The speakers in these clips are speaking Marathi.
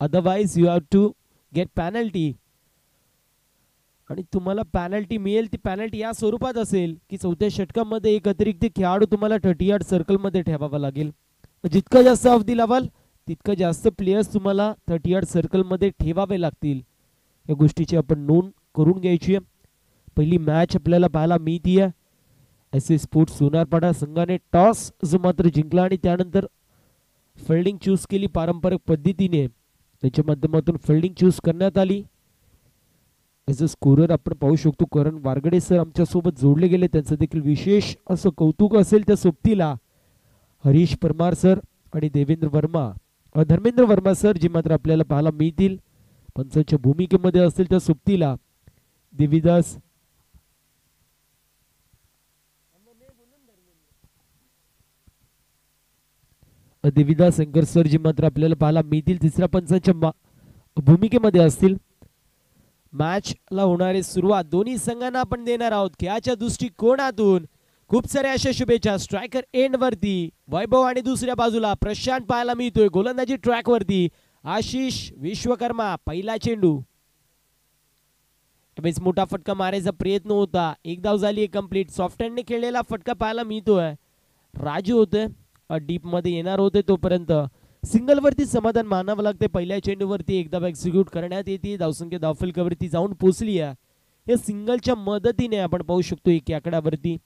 Otherwise you have to get penalty आणि तुम्हाला पॅनल्टी मिळेल ती पॅनल्टी या स्वरूपात असेल की चौथ्या षटकामध्ये एक अतिरिक्त खेळाडू तुम्हाला थर्टी यार्ड सर्कलमध्ये ठेवावा लागेल. जितकं जास्त ऑफ दी लावाल तितकं जास्त प्लेयर्स तुम्हाला थर्टी यार्ड सर्कलमध्ये ठेवावे लागतील. या गोष्टीची आपण नोंद करून घ्यायची आहे. पहिली मॅच आपल्याला पाहायला मिळतीये एस एस स्पोर्ट्स सोनारपाडा संघाने टॉस जो मात्र जिंकला आणि त्यानंतर फिल्डिंग चूज केली पारंपरिक पद्धतीने. त्याच्या माध्यमातून फिल्डिंग चूज करण्यात आली. ॲज अ स्कोरर आपण पाहू शकतो करण वारगडे सर आमच्यासोबत जोडले गेले. त्यांचं देखील विशेष असं कौतुक असेल त्या सोबतीला. हरीश परमार सर आणि देवेंद्र वर्मा. धर्मेंद्र वर्मा सर जे मात्र आपल्याला पाहायला मिळतील. पंचांच्या भूमिकेमध्ये असतील त्या सोबतीला. देवीदास देवीदास शंकर सर जे मात्र आपल्याला पाहायला मिळतील. तिसऱ्या पंचांच्या भूमिकेमध्ये असतील. मॅच ला होणारी सुरुवात दोन्ही संघांना आपण देणार आहोत. खेळाच्या दृष्टिकोनातून खूप साऱ्या अशा शुभेच्छा. स्ट्रायकर एंड वरती वैभव आणि दुसऱ्या बाजूला प्रशांत पाहायला मिळतोय. गोलंदाजी ट्रॅक वरती आशिष विश्वकर्मा पहिला चेंडू. मोठा फटका मारायचा प्रयत्न होता. एक धाव झाली कंप्लीट सॉफ्ट हँडने खेळलेला फटका पाहायला मिळतोय. राजू होतोय. डीपमध्ये येणार होते तोपर्यंत. सिंगल वरती समाधान मानावं लागते. पहिल्या चेंडूवरती एकदा एक्झिक्यूट करण्यात येते. धावसंख्या धावफलकावरती जाऊन पोचली आहे. या सिंगलच्या मदतीने आपण पाहू शकतो एक आकड्यावरती.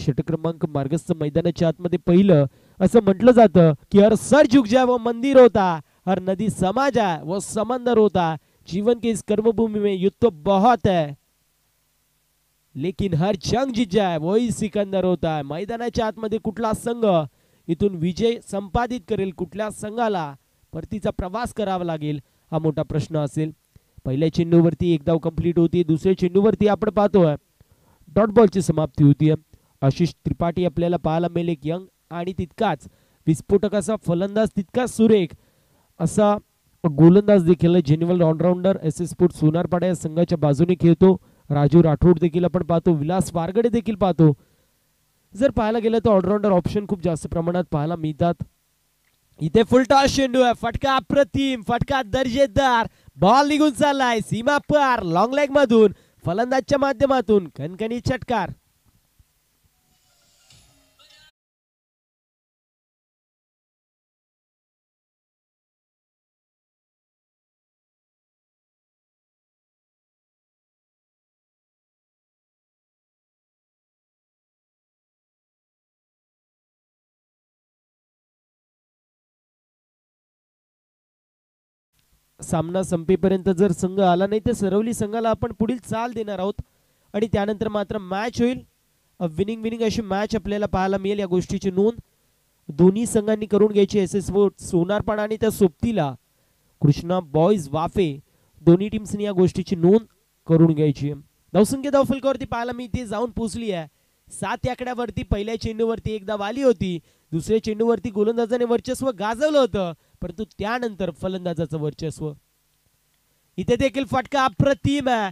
षटक्रमांक मार्गस्थ मैदानाच्या आतमध्ये पहिलं. असं म्हटलं जातं की हर सर झुक जाए मंदिर होता. हर नदी समाज आहे व समंदर होता. जीवन के इस कर्मभूमि में युद्ध तो बहुत है. लेकिन हर जंग जीत जाए वही सिकंदर होता है. मैदानाच्या आतमध्ये कुठला संघ? इथून विजय संपादित करेल कुठल्या संघाला परतीचा प्रवास करावा लागेल हा मोठा प्रश्न असेल. पहिल्या चेंडूवरती एक धाव कंप्लीट होती दुसऱ्या चेंडूवरती आपण पाहतोय. डॉट बॉलची समाप्ती होती. आशिष त्रिपाठी आपल्याला पाहायला मिळेल. एक यंग आणि तितकाच विस्फोटक असा फलंदाज तितकाच सुरेख असा गोलंदाज देखील genuine allrounder S S sport Sonarpada या संघाच्या बाजूने खेळतो. राजू राठोड देखील आपण पाहतो. विलास वारगडे देखील पाहतो. जर पाहायला गेलं तर ऑलराऊंडर ऑप्शन खूप जास्त प्रमाणात पाहायला मिळतात. इथे फुलटॉस चेंडू आहे. फटका अप्रतिम फटका दर्जेदार. बॉल निघून चाललाय. सीमा पार लॉंग लेग मधून फलंदाजच्या माध्यमातून कणकणी छटकार सामना संपेपर्यंत जर संघ आला नाही तर सरवली संघाला आपण पुढील चाल देणार आहोत. आणि त्यानंतर मात्र मॅच होईल. विनिंग विनिंग अशी मॅच आपल्याला पाहायला मिळेल या गोष्टीची नोंद. दोन्ही संघांनी करून घ्यायची एस एस सोनारपाडा आणि त्या सोबतीला कृष्णा बॉईज वाफे दोन्ही टीम्सनी या गोष्टीची नोंद करून घ्यायची धावसंख्या धावफलकावरती पाहायला मिळते जाऊन पोहोचली आहे. सात आकड्यावरती पहिल्या चेंडूवरती एकदा वाली होती. दुसऱ्या चेंडूवरती गोलंदाजाने वर्चस्व गाजवलं होतं. परंतु त्यानंतर फलंदाजाचं वर्चस्व. इथे देखील फटका अप्रतिम आहे.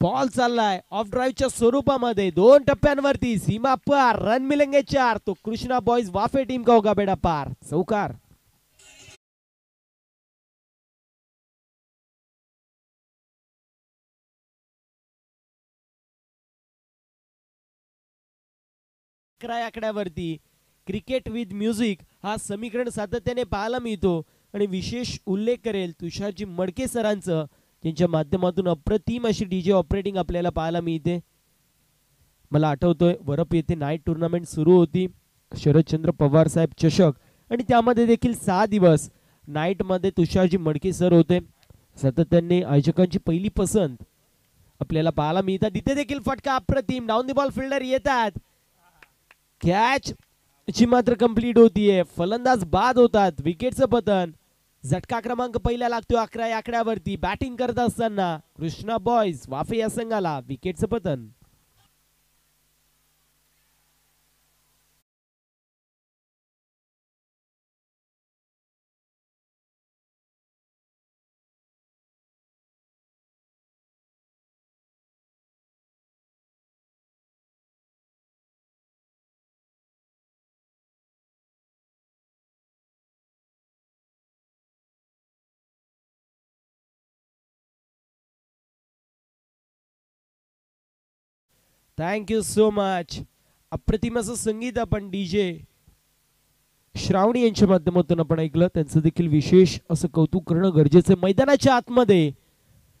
बॉल चाललाय. ऑफ ड्राईव्हच्या स्वरूपामध्ये दोन टप्प्यांवरती सीमा पार रन मिलेंगे चार. तो कृष्णा बॉईज वाफे टीम का होगा बेडा पार? चौकार. अकरा आकड्यावरती क्रिकेट विथ म्युझिक हा समीकरण सातत्याने पाहायला मिळतो. आणि विशेष उल्लेख करेल तुषारजी मडके सरांचं त्यांच्या माध्यमातून अप्रतिम अशी डी जे ऑपरेटिंग आपल्याला पाहायला मिळते. मला आठवतोय वरप येथे नाईट टुर्नामेंट सुरू होती. शरदचंद्र पवार साहेब चषक. आणि त्यामध्ये देखील सहा दिवस नाईटमध्ये तुषारजी मडके सर होते. सातत्याने आयोजकांची पहिली पसंत आपल्याला पाहायला मिळतात. तिथे देखील फटका अप्रतिम. डाऊन दी बॉल फिल्डर येतात. कॅच ची मात्र कंप्लीट होतीये फलंदाज बाद होतात. विकेटचं पतन. झटका क्रमांक पहिला लागतो अकरा या आकड्यावरती. बॅटिंग करत असताना कृष्णा बॉयज वाफे या संघाला विकेटचं पतन. थँक्यू सो मच अप्रतिम असं संगीत आपण डीजे श्रावणी यांच्या माध्यमातून आपण ऐकलं. त्यांचं देखील विशेष असं कौतुक करणं गरजेचं आहे. मैदानाच्या आतमध्ये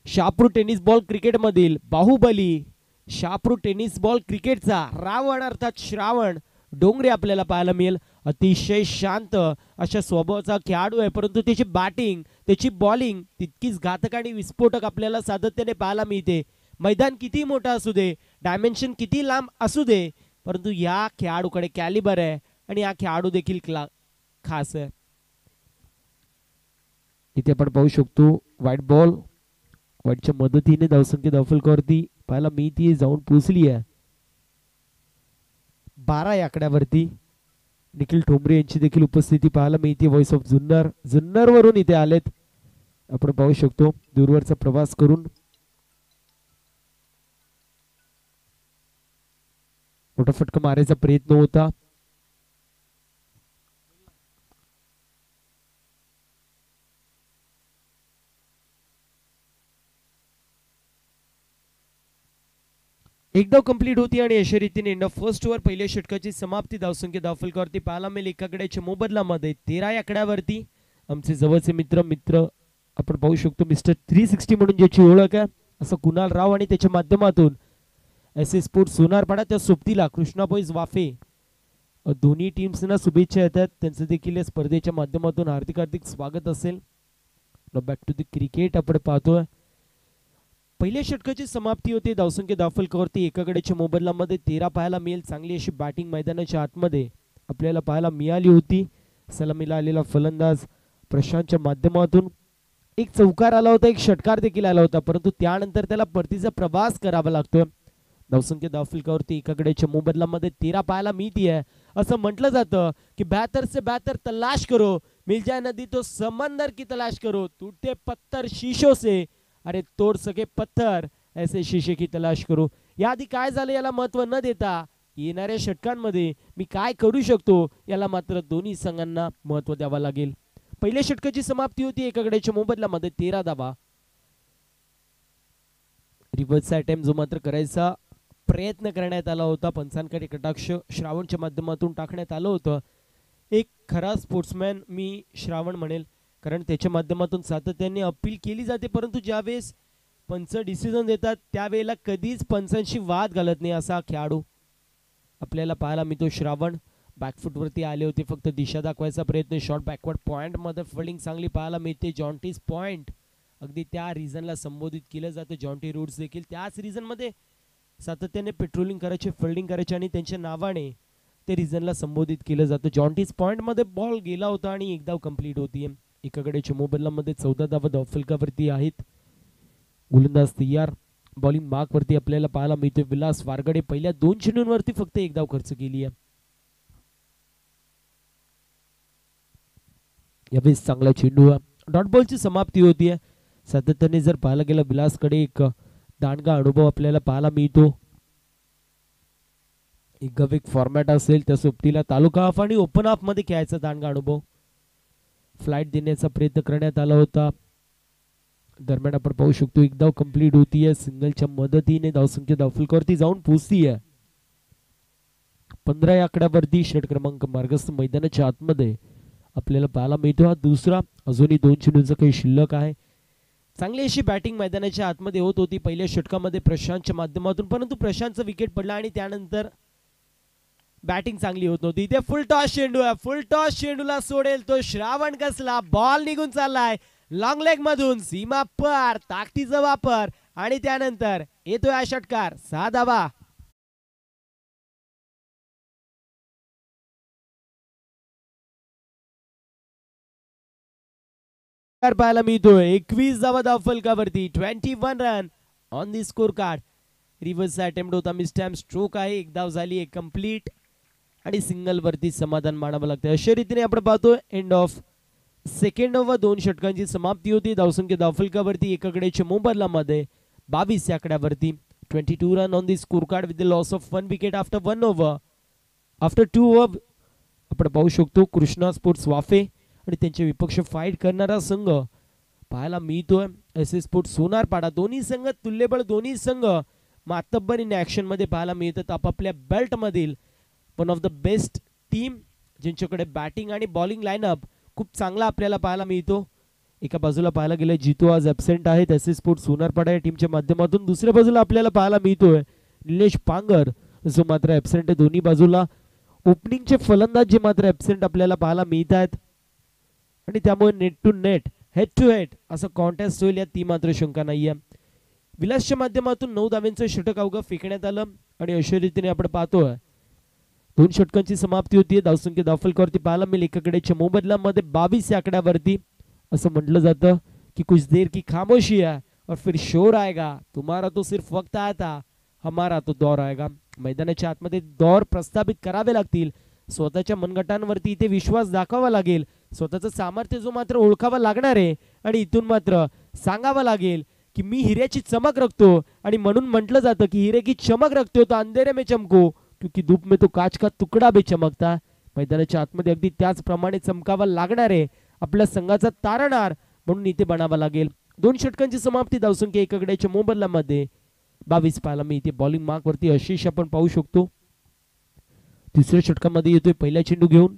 शापरू टेनिस बॉल क्रिकेट मधील बाहुबली शापरू टेनिस बॉल क्रिकेटचा रावण अर्थात श्रावण डोंगरे आपल्याला पाहायला मिळेल. अतिशय शांत अशा स्वभावाचा खेळाडू आहे. परंतु त्याची बॅटिंग त्याची बॉलिंग तितकीच घातक आणि विस्फोटक आपल्याला सातत्याने पाहायला मिळते. मैदान किती मोठं असू दे डायमेन्शन किती लांब असू दे परंतु या खेळाडूकडे कॅलिबर आहे आणि हा खेळाडू देखील क्ला खास आहे. इथे आपण पाहू शकतो व्हाईट बॉल व्हाईटच्या मदतीने धावसंख्या धावफलकावरती पाहायला मी ती जाऊन पोचली आहे बारा या आकड्यावरती निखिल ठोंबरे यांची देखील उपस्थिती पाहायला मिळते व्हॉइस ऑफ जुन्नर. जुन्नर वरून इथे आलेत. आपण पाहू शकतो दूरवरचा प्रवास करून मोठा फटका मारायचा प्रयत्न होता. एक धाव कंप्लीट होती आणि अशा रीतीने इंडा फर्स्ट ओव्हर पहिल्या षटकाची समाप्ती धावसंख्या दाफलकावरती पाहायला मिळेल एकाकड्याच्या मोबदलामध्ये तेरा या आकड्यावरती आमचे जवळचे मित्र मित्र आपण पाहू शकतो मिस्टर थ्री सिक्स्टी म्हणून ज्याची ओळख आहे. असं कुणाल राव आणि त्याच्या माध्यमातून एस एस स्पोर्ट सोनारपाडा त्या सोबतीला कृष्णा बॉईज वाफे। दोन्ही टीम्सना शुभेच्छा येतात त्यांचं देखील या स्पर्धेच्या माध्यमातून हार्दिक हार्दिक स्वागत असेल। बॅक टू द क्रिकेट आपण पाहतोय पहिल्या षटकाची समाप्ती होते धावसंख्या धावफलकावरती एकाकडेच्या मोबदलामध्ये तेरा पाहायला मिळेल चांगली अशी बॅटिंग मैदानाच्या आतमध्ये आपल्याला पाहायला मिळाली होती सलामीला आलेला फलंदाज प्रशांतच्या माध्यमातून। एक चौकार आला होता एक षटकार देखील आला होता परंतु त्यानंतर त्याला परतीचा प्रवास करावा लागतोय। धावसंख्या धावफलकावरती एकाकडेच्या मोबदलामध्ये तेरा पाहायला मिळती आहे असं म्हटलं जातं की बॅतर से बॅतर तलाश करो. मिल जाए नदी तो समंदर की तलाश करो. टूटते पत्थर शिशो से. अरे तोड सके पत्थर ऐसे शिशे की तलाश करो. याआधी काय झालं याला महत्त्व न देता येणाऱ्या षटकांमध्ये मी काय करू शकतो याला मात्र दोन्ही संघांना महत्त्व द्यावं लागेल. पहिल्या षटकाची समाप्ती होती एकाकडेच्या मोबदल्यामध्ये तेरा धावा. रिव्हर्सचा अटेम्प्ट जो मात्र करायचा प्रयत्न करण्यात आला होता. पंचांकडे कटाक्ष श्रावणच्या माध्यमातून टाकण्यात आलं होतं. एक खरा स्पोर्ट्समॅन मी श्रावण म्हणेल. कारण त्याच्या माध्यमातून सातत्याने अपील केली जाते. परंतु ज्यावेळेस पंच डिसिजन देतात त्यावेळेला कधीच पंचांशी वाद घालत नाही असा खेळाडू आपल्याला पाहायला मिळतो. श्रावण बॅकफूटवरती आले होते. फक्त दिशा दाखवायचा प्रयत्न शॉर्ट बॅकवर्ड पॉईंटमध्ये फिल्डिंग चांगली पाहायला मिळते. जॉन्टीज पॉईंट अगदी त्या रिझनला संबोधित केलं जातं. जॉन्टी रूट्स देखील त्याच रिझनमध्ये सातत्याने पेट्रोलिंग करायचे फिल्डिंग करायचे आणि त्यांच्या नावाने ते रिजनला संबोधित केलं जातं. जॉन्टीस पॉईंटमध्ये बॉल गेला होता आणि एक धाव कंप्लीट होतीये एकाकडेच्या मोबदलामध्ये चौदा धावा धावफलकावरती आहेत. गोलंदाज तयार. बॉलिंग मार्कवरती आपल्याला पाहायला मिळतोय. विलास वारगडे पहिल्या दोन चेंडूंवरती फक्त एक धाव खर्च केली आहे. यावेळेस चांगला चेंडू डॉट बॉलची समाप्ती होतीये. सातत्याने जर पाहायला गेलं विलासकडे एक दांडगा अनुभव आपल्याला पाहायला मिळतो. एक गविक फॉर्मॅट असेल त्या सोबतीला तालुका हाफ आणि ओपन हाफमध्ये खेळायचा दांडगा अनुभव. फ्लाईट देण्याचा प्रयत्न करण्यात आला होता. दरम्यान आपण पाहू शकतो एक धाव कंप्लीट होतीये. सिंगलच्या मदतीने धावसंख्या धावफलकावरती जाऊन पोहोचतीये. पंधरा या आकड्यावरती षट क्रमांक मार्गस्थ मैदानाच्या आतमध्ये आपल्याला पाहायला मिळतो हा दुसरा. अजूनही दोन चेंडूंचा काही शिल्लक आहे. चांगली अशी बॅटिंग मैदानाच्या आतमध्ये होत होती. पहिल्या षटकामध्ये प्रशांतच्या माध्यमातून परंतु प्रशांतचं विकेट पडला आणि त्यानंतर बॅटिंग चांगली होत नव्हती. इथे फुल टॉस चेंडू आहे. फुल टॉस चेंडूला सोडेल तो श्रावण कसला. बॉल निघून चाललाय. लॉंग लेग मधून सीमा पार ताकदीचा वापर आणि त्यानंतर येतोय हा षटकार. सहा धावा पाहायला मिळतोय. एकवीस धावा धावफलकावरती twenty one run on the score card reverse attempt होता. मिस टाइम स्ट्रोक आहे एक धाव झाली. आहे कंप्लीट आणि सिंगल वरती समाधान मानावं लागतं अशा रीतीने आपण पाहतो एंड ऑफ सेकंड ओव्हर दोन षटकांची समाप्ती होती. धावसंख्या धावफलकावरती एकाकडेच्या मोबदलामध्ये बावीस या आकड्यावरती. Twenty two run on the score card with the loss of one wicket after one over after two over आपण पाहू शकतो कृष्णा स्पोर्ट्स वाफे आणि त्यांचे विपक्ष फाईट करणारा संघ. पाहायला मिळतोय एस एस स्पोर्ट्स सोनारपाडा. दोन्ही संघ तुल्यबळ दोन्ही संघ मातब्बरीने ॲक्शनमध्ये पाहायला मिळतात. आपापल्या बेल्टमधील one of the best team ज्यांच्याकडे बॅटिंग आणि बॉलिंग लाईनअप खूप चांगला आपल्याला पाहायला मिळतो. एका बाजूला पाहायला गेलं जितू आज ॲबसेंट आहे एस स्पोर्ट सोनारपाडा या टीमच्या माध्यमातून दुसऱ्या बाजूला आपल्याला पाहायला मिळतोय. निलेश पांगर जो मात्र ॲबसेंट आहे दोन्ही बाजूला. ओपनिंगचे फलंदाज जे मात्र ॲबसेंट आपल्याला पाहायला मिळत आहेत. आणि त्यामुळे net to net head to head असं कॉन्टेस्ट होईल यात ती मात्र शंका नाहीये. विलासच्या माध्यमातून नऊ धाव्यांचं षटक अवघं फेकण्यात आलं आणि अशा रीतीने आपण पाहतोय दोन षटकांची समाप्ती होती धावसंख्या दाफलकावरती पाहायला मिळेल. एकाकडे मोबदलामध्ये बावीस या आकड्यावरती. असं म्हटलं जातं की कुछ देर की खामोशी है और फिर शोर आएगा. तुम्हारा तो सिर्फ वक्त आया था हमारा तो दौर आएगा. मैदानाच्या आतमध्ये दौर प्रस्थापित करावे लागतील. स्वतःच्या मनगटांवरती इथे विश्वास दाखवावा लागेल. स्वतःचं सामर्थ्य जो मात्र ओळखावा लागणार आहे आणि इथून मात्र सांगावं लागेल की मी हिऱ्याची चमक रखतो. आणि म्हणून म्हटलं जातं की हिरे की चमक रखते हो तो अंधेरे में चमको. क्योंकि धूप में तो काच का तुकडा बे चमकता मैदानाच्या आतमध्ये अगदी त्याचप्रमाणे चमकावा लागणार आहे. आपल्या संघाचा तारणार म्हणून इथे बनावा लागेल. दोन षटकांची समाप्ती धावसंख्या एकाकड्याच्या मोबदल्यामध्ये बावीस पाहायला मी इथे बॉलिंग मार्कवरती वरती आपण पाहू शकतो. तिसऱ्या षटकामध्ये येतोय पहिला चेंडू घेऊन.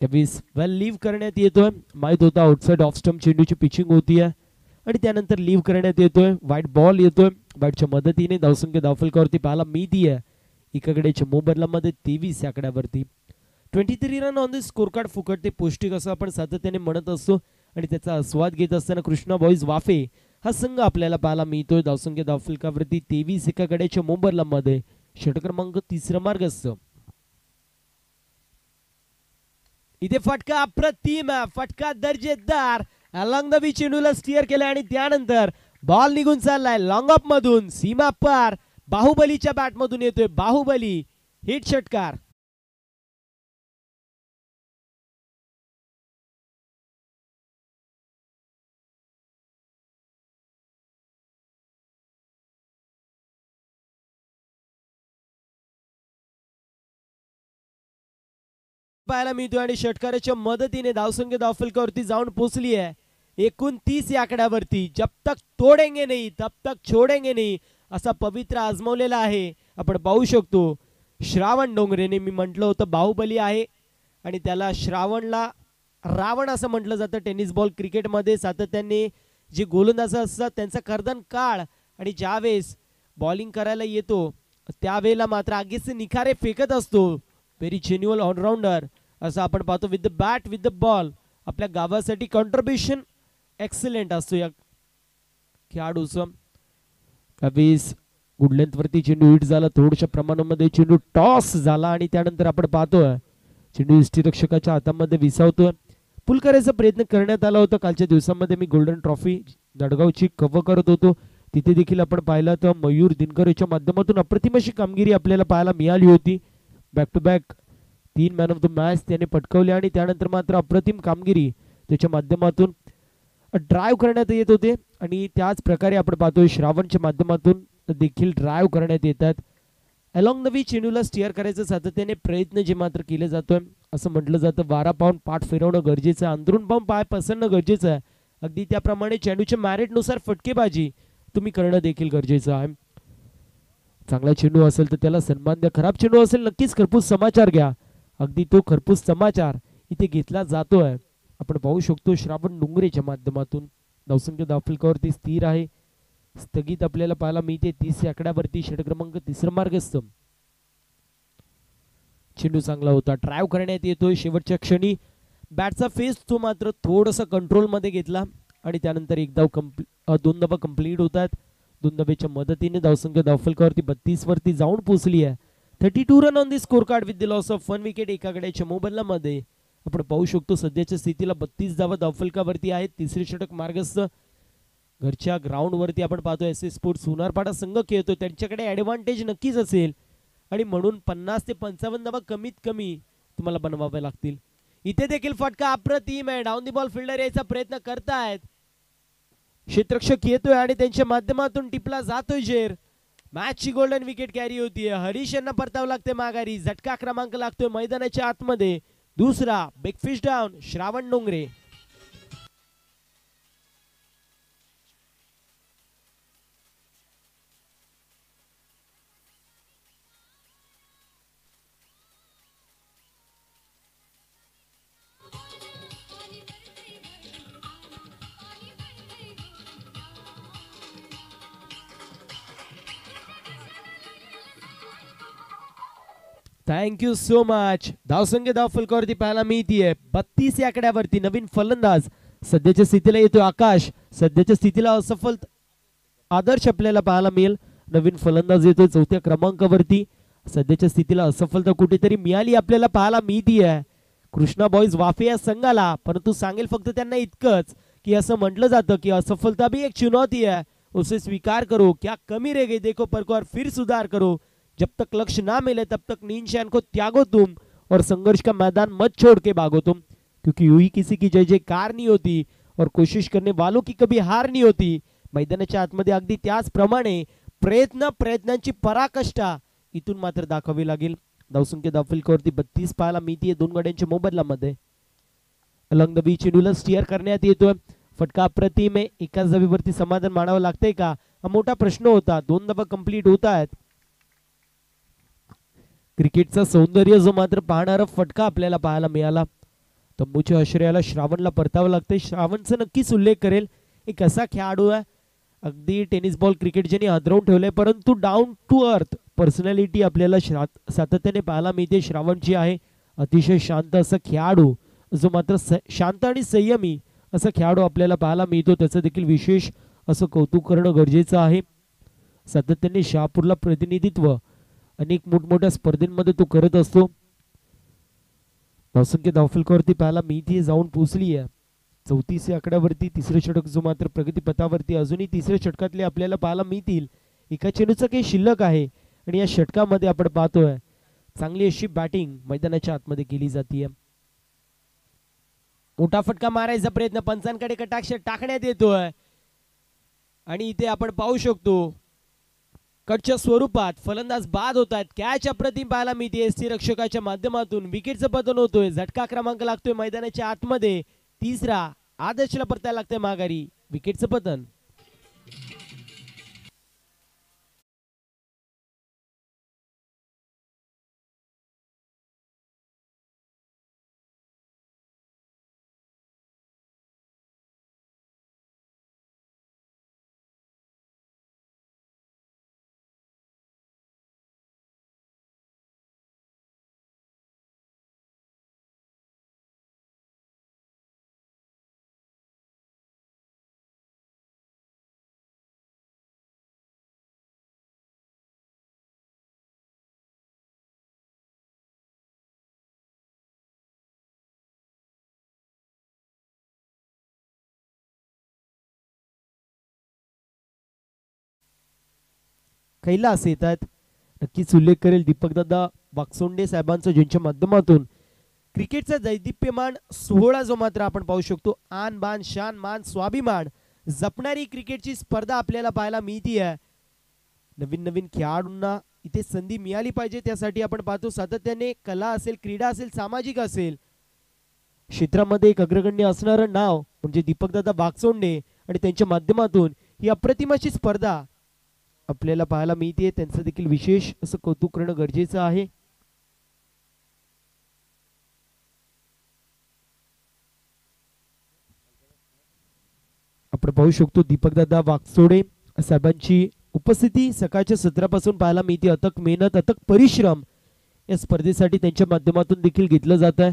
त्यावेळेस वेल लिव्ह करण्यात येतोय. माहीत होता आउटसाइड ऑफ स्टम्प चेंडूची पिचिंग होतीये. आणि त्यानंतर लिव्ह करण्यात येतोय. व्हाईट बॉल येतोय. वाईटच्या मदतीने धावसंख्या धावफलकावरती पाहायला मिळती आहे एकाकडेच्या मोबदलामध्ये तेवीस आकड्यावरती. Twenty three run on the score card फुकट ते पौष्टिक असं आपण सातत्याने म्हणत असतो आणि त्याचा आस्वाद घेत असताना कृष्णा बॉईज वाफे हा संघ आपल्याला पाहायला मिळतोय. धावसंख्या धावफलकावरती तेवीस एका गड्याच्या मोबदल्यामध्ये षट तिसरा मार्ग असतो इथे फटका अप्रतिम आहे, फटका दर्जेदार. अलॉंग द चेंडूला स्टिअर केला आणि त्यानंतर बॉल निघून चाललाय. लॉंग ऑफ मधून सीमा पार बाहुबलीच्या बॅटमधून येतोय. बाहुबली हिट षटकार. पाहायला मिळतोय आणि षटकाराच्या मदतीने धावसंख्या दाफलकावरती जाऊन पोचली आहे एकूण तीस या आकड्यावरती जब तक तोडेंगे नाही तब तक छोडेंगे नाही असा पवित्र आजमवलेला आहे. आपण पाहू शकतो श्रावण डोंगरेने मी म्हटलं होतं बाहुबली आहे. आणि त्याला श्रावणला रावण असं म्हटलं जातं टेनिस बॉल क्रिकेटमध्ये सातत्याने जे गोलंदाज असतात त्यांचा कर्दन काळ. आणि ज्यावेळेस बॉलिंग करायला येतो त्यावेळेला मात्र आगीचे निखारे फेकत असतो. व्हेरी जेन्युअल ऑलराऊंडर असं आपण पाहतो with the bat with the ball आपल्या गावासाठी कॉन्ट्रीब्युशन एक्सलेंट असतो या खेळाडूचं त्यावेळेस गुड लेंथ वरती चेंडू हिट झाला. थोड्याशा प्रमाणामध्ये चेंडू टॉस झाला आणि त्यानंतर आपण पाहतोय चेंडू यष्टीरक्षकाच्या हातामध्ये विसावतोय. पुल करायचा प्रयत्न करण्यात आला होता. कालच्या दिवसामध्ये मी गोल्डन ट्रॉफी जळगावची कव्ह करत होतो. तिथे देखील आपण पाहिलं तर मयूर दिनकर याच्या माध्यमातून अप्रतिम अशी कामगिरी आपल्याला पाहायला मिळाली होती. बॅक टू बॅक तीन मॅन ऑफ द मॅच त्याने पटकवले आणि त्यानंतर मात्र अप्रतिम कामगिरी त्याच्या माध्यमातून ड्राईव्ह करण्यात येत होते. आणि त्याच प्रकारे आपण पाहतोय श्रावणच्या माध्यमातून देखील ड्राईव्ह करण्यात येतात अलॉंग द वी चेंडूला स्टिअर करायचं सातत्याने प्रयत्न जे मात्र केले जातोय असं म्हटलं जातं. वारा पाहून पाठ फिरवणं गरजेचं आहे. अंदरून पाहून पाय पसरणं गरजेचं आहे. अगदी त्याप्रमाणे चेंडूच्या मॅरिटनुसार फटकेबाजी तुम्ही करणं देखील गरजेचं आहे. चांगला चेंडू असेल तर त्याला सन्मान द्या. खराब चेंडू असेल नक्कीच खरपूस समाचार घ्या. अगदी तो खरपूस समाचार इथे घेतला जातोय. आपण पाहू शकतो श्रावण डोंगरेच्या माध्यमातून. धावसंख्या दाफलकावरती स्थिर आहे. स्थगित आपल्याला पाहायला मिळते तीस या आकड्यावरती षट क्रमांक तिसरं मार्गस्थ. चेंडू चांगला होता. ड्राईव्ह करण्यात येतोय. शेवटच्या क्षणी बॅटचा फेस तो मात्र थोडासा कंट्रोलमध्ये घेतला आणि त्यानंतर एक धाव कंप्ली दोन धावा कंप्लीट होतात. दोन धावेच्या मदतीने धावसंख्या दाफलकावरती बत्तीस वरती जाऊन पोहोचली आहे. Thirty two run on the score card with the loss of one wicket एकाकड्याच्या मोबदल्यामध्ये आपण पाहू शकतो सध्याच्या स्थितीला बत्तीस धावा धावफलकावरती आहेत. तिसरे षटक मार्गस्थ घरच्या ग्राउंडवरती आपण पाहतो एस एस स्पोर्ट्स सुनारपाडा संघ खेळतो त्यांच्याकडे ॲडव्हान्टेज नक्कीच असेल. आणि म्हणून पन्नास ते पंचावन्न धावा कमीत कमी तुम्हाला बनवाव्या लागतील. इथे देखील फटका अप्रतिम आहे. डाऊन दी बॉल फिल्डर यायचा प्रयत्न करतायत. क्षेत्रक्षक येतोय आणि त्यांच्या माध्यमातून टिपला जातोय जेर. मॅचची गोल्डन विकेट कॅरी होतीये. हरीश यांना परतावं लागते माघारी. झटका क्रमांक लागतोय मैदानाच्या आतमध्ये. दूसरा big fish down Shravan Dongre. Thank you so much धावसंख्या धाव फलकावरती पाहायला मिळतीये. बत्तीस या आकड्यावरती नवीन फलंदाज. सध्याच्या स्थितीला येतो आकाश. सध्याच्या स्थितीला असफल आदर्श आपल्याला पाहायला मिळेल. नवीन फलंदाज येतो चौथ्या क्रमांकावरती. सध्याच्या स्थितीला असफलता कुठेतरी मिळाली आपल्याला पाहायला मिळतीये. कृष्णा बॉईज वाफे या संघाला. परंतु सांगेल फक्त त्यांना इतकंच की असं म्हटलं जातं की असफलता भी एक चुनौती है उसे स्वीकार करो. क्या कमी रह गई? देखो पर और फिर सुधार करो. जब तक लक्ष्य ना मिले तब तक नींद शैन को त्यागो तुम और संघर्ष का मैदान मत छोड़ के भागो तुम। क्योंकि यूं ही किसी की जय जयकार नहीं होती और कोशिश करने वालों की कभी हार नहीं होती। मैदानाच्या आतमध्ये अगदी त्याचप्रमाणे प्रयत्न प्रयत्नांची पराकष्टा इथून मात्र दाखवावी लागेल. धावसंख्या दाफिलकावरती बत्तीस पाहायला मिळतीये दोन गाड्यांच्या मोबदलामध्ये अलंग द बीच चेंडूला स्टिअर करण्यात येतोय. फटका अप्रतिम एकाच जमीवरती समाधान मानावं लागतंय का? हा मोठा प्रश्न होता. दोन दबा कंप्लीट होत आहेत. क्रिकेटचं सौंदर्य जो मात्र पाहणारा फटका आपल्याला पाहायला मिळाला. तंबूच्या आश्रयाला श्रावणला परतावं लागतंय. श्रावणचा नक्कीच उल्लेख करेल. एक असा खेळाडू आहे. अगदी टेनिस बॉल क्रिकेट ज्यांनी हादरवून ठेवलंय. परंतु डाऊन टू अर्थ पर्सनॅलिटी आपल्याला श्रा- सातत्याने पाहायला मिळते. श्रावणची आहे. अतिशय शांत असा खेळाडू. जो मात्र स- शांत आणि संयमी असा खेळाडू आपल्याला पाहायला मिळतो. त्याचं देखील विशेष असं कौतुक करणं गरजेचं आहे. सातत्याने शहापूरला प्रतिनिधित्व अनेक मोठमोठ्या स्पर्धेमध्ये तो करत असतो. असंख्य धावफलकावरती पाहायला ती जाऊन पोचली आहे. चौतीस या आकड्यावरती तिसरे षटक जो मात्र प्रगतीपथावरती अजूनही तिसऱ्या षटकातले आपल्याला पाहायला मिळतील. एका चेंडूचा काही शिल्लक आहे आणि या षटकामध्ये आपण पाहतोय चांगली अशी बॅटिंग मैदानाच्या आतमध्ये केली जाते. मोठा फटका मारायचा प्रयत्न पंचांकडे कटाक्ष टाकण्यात येतोय. आणि इथे आपण पाहू शकतो कटच्या स्वरूपात फलंदाज बाद होत आहेत कॅच अप्रतिम पाहायला मिळते एस रक्षकाच्या माध्यमातून विकेटचं पतन होतोय. झटका क्रमांक लागतोय मैदानाच्या आतमध्ये. तिसरा आदर्शला परतायला लागतोय माघारी. विकेटचं पतन. कैलास येत आहेत नक्कीच उल्लेख करेल दीपकदादा वाकसोंडे साहेबांचं ज्यांच्या माध्यमातून क्रिकेटचा दैदिप्यमान सोहळा जो मात्र आपण पाहू शकतो. आन बान शान मान स्वाभिमान. जपणारी क्रिकेटची स्पर्धा आपल्याला पाहायला मिळती आहे नवीन नवीन खेळाडूंना इथे संधी मिळाली पाहिजे त्यासाठी आपण पाहतो सातत्याने कला असेल क्रीडा असेल सामाजिक असेल. क्षेत्रामध्ये एक अग्रगण्य असणारं नाव म्हणजे दीपकदादा वागचोंडे आणि त्यांच्या माध्यमातून ही अप्रतिमाची स्पर्धा आपल्याला पाहायला मिळते. त्यांचं देखील विशेष असं कौतुक करणं गरजेचं आहे. आपण पाहू शकतो दीपकदादा वागचोडे साहेबांची उपस्थिती सकाळच्या सत्रापासून पाहायला मिळते. अथक मेहनत अथक परिश्रम या स्पर्धेसाठी त्यांच्या माध्यमातून देखील घेतलं जात आहे.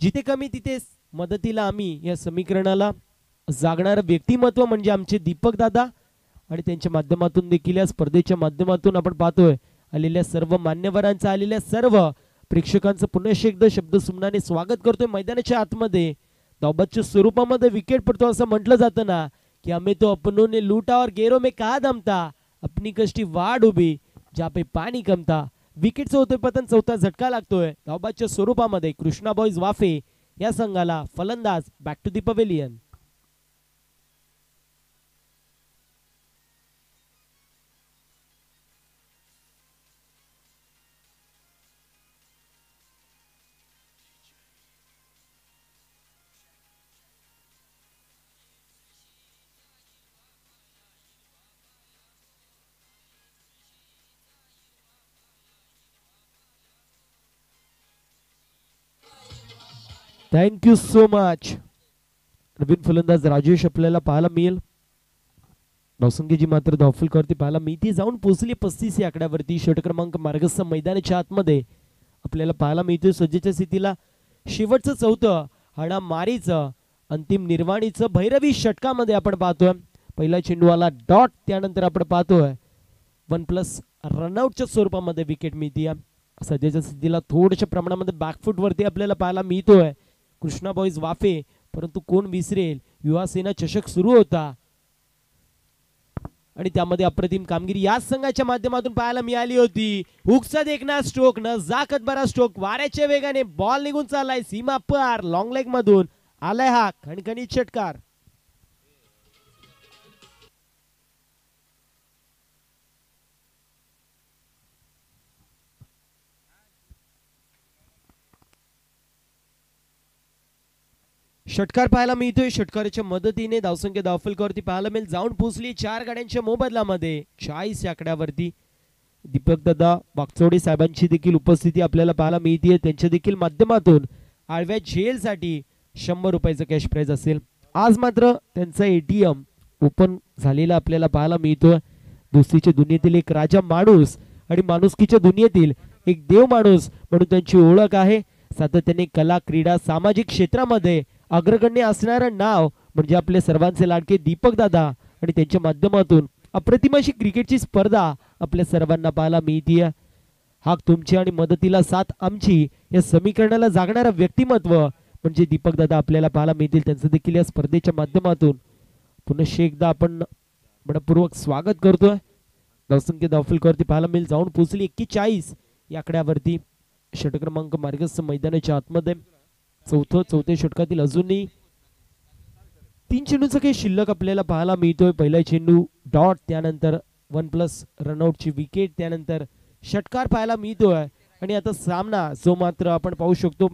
जिथे कमी तिथे मदतीला आम्ही या समीकरणाला जागणारं व्यक्तिमत्व म्हणजे आमचे दीपकदादा आणि त्यांच्या माध्यमातून देखील या स्पर्धेच्या माध्यमातून आपण पाहतोय आलेल्या सर्व मान्यवरांचं आलेल्या सर्व प्रेक्षकांचं पुन्हा एकदा शब्द सुमनाने स्वागत करतोय. मैदानाच्या आतमध्ये धावबादच्या स्वरूपामध्ये विकेट पडतो असं म्हटलं जातं ना की आम्ही तो अपनों ने लूटा और गेरो में कहा दमता? अपनी कष्टी वाढ उभी ज्या पे पाणी कमता. विकेटचं होतोय पतन चौथा झटका लागतोय. धावबादच्या स्वरूपामध्ये कृष्णा बॉईज वाफे या संघाला फलंदाज back to the pavilion thank you so much नवीन फलंदाज राजेश आपल्याला पाहायला मिळेल. नौसंगीजी मात्र धावफलकावरती पाहायला मिळते जाऊन पोचली पस्तीस या आकड्यावरती. षट क्रमांक मार्गस्थ मैदानाच्या आतमध्ये आपल्याला पाहायला मिळतोय. सज्जेच्या स्थितीला शेवटचं चौथं हाणामारीचं अंतिम निर्वाणीचं भैरवी षटकामध्ये आपण पाहतोय. पहिला चेंडूवाला डॉट त्यानंतर आपण पाहतोय. वन प्लस रनआउटच्या स्वरूपामध्ये विकेट मिळते सध्याच्या स्थितीला थोड्याशा प्रमाणामध्ये बॅकफूट वरती आपल्याला पाहायला मिळतोय. कृष्णा बॉईज वाफे परंतु कोण विसरेल? युवा सेना चषक सुरू होता. आणि त्यामध्ये अप्रतिम कामगिरी याच संघाच्या माध्यमातून पाहायला मिळाली होती. हुकचा देखना स्ट्रोक न जाकत बरा स्ट्रोक वाऱ्याच्या वेगाने बॉल निघून चाललाय सीमा पार लॉंग लेग मधून. आलाय हा खणखणीत षटकार. षटकार पाहायला मिळतोय. षटकाराच्या मदतीने धावसंख्या धावफलकावरती पाहायला मिळेल. जाऊन पोहोचली चार गाड्यांच्या मोबदलामध्ये चाळीस आकड्यावरती. दीपक दादा वागचौडे साहेबांची देखील उपस्थिती आपल्याला पाहायला मिळते त्यांच्या देखील माध्यमातून आळव्या झेलसाठी शंभर रुपयाचं कॅश प्राईज असेल. आज मात्र त्यांचा एटीएम ओपन झालेला आपल्याला पाहायला मिळतोय. दुसरीच्या दुनियेतील एक राजा माणूस आणि माणुसकीच्या दुनियेतील एक देव माणूस म्हणून त्यांची ओळख आहे. सातत्याने कला क्रीडा सामाजिक क्षेत्रामध्ये अग्रगण्य असणारं नाव म्हणजे आपले सर्वांचे लाडके दीपक दादा आणि त्यांच्या माध्यमातून अप्रतिम अशी क्रिकेटची स्पर्धा आपल्या सर्वांना पाहायला मिळतीय. हाक तुमची आणि मदतीला साथ आमची या समीकरणाला जागणारं व्यक्तिमत्व म्हणजे दीपक दादा आपल्याला पाहायला मिळतील. त्यांचं देखील या स्पर्धेच्या माध्यमातून पुनश्च एकदा आपण मनपूर्वक स्वागत करतोय. धावसंख्या धावफलकावरती पाहायला मिळेल. जाऊन पोहोचली एक्केचाळीस. या आकड्यावरती षटक्रमांक मार्गस्थ मैदानाच्या आतमध्ये चौथं चौथ्या षटकातील अजूनही तीन चेंडूचा काही शिल्लक आपल्याला पाहायला मिळतोय. पहिला चेंडू डॉट त्यानंतर वन प्लस रनआउटची विकेट त्यानंतर षटकार पाहायला मिळतोय. आणि आता सामना जो मात्र आपण पाहू शकतो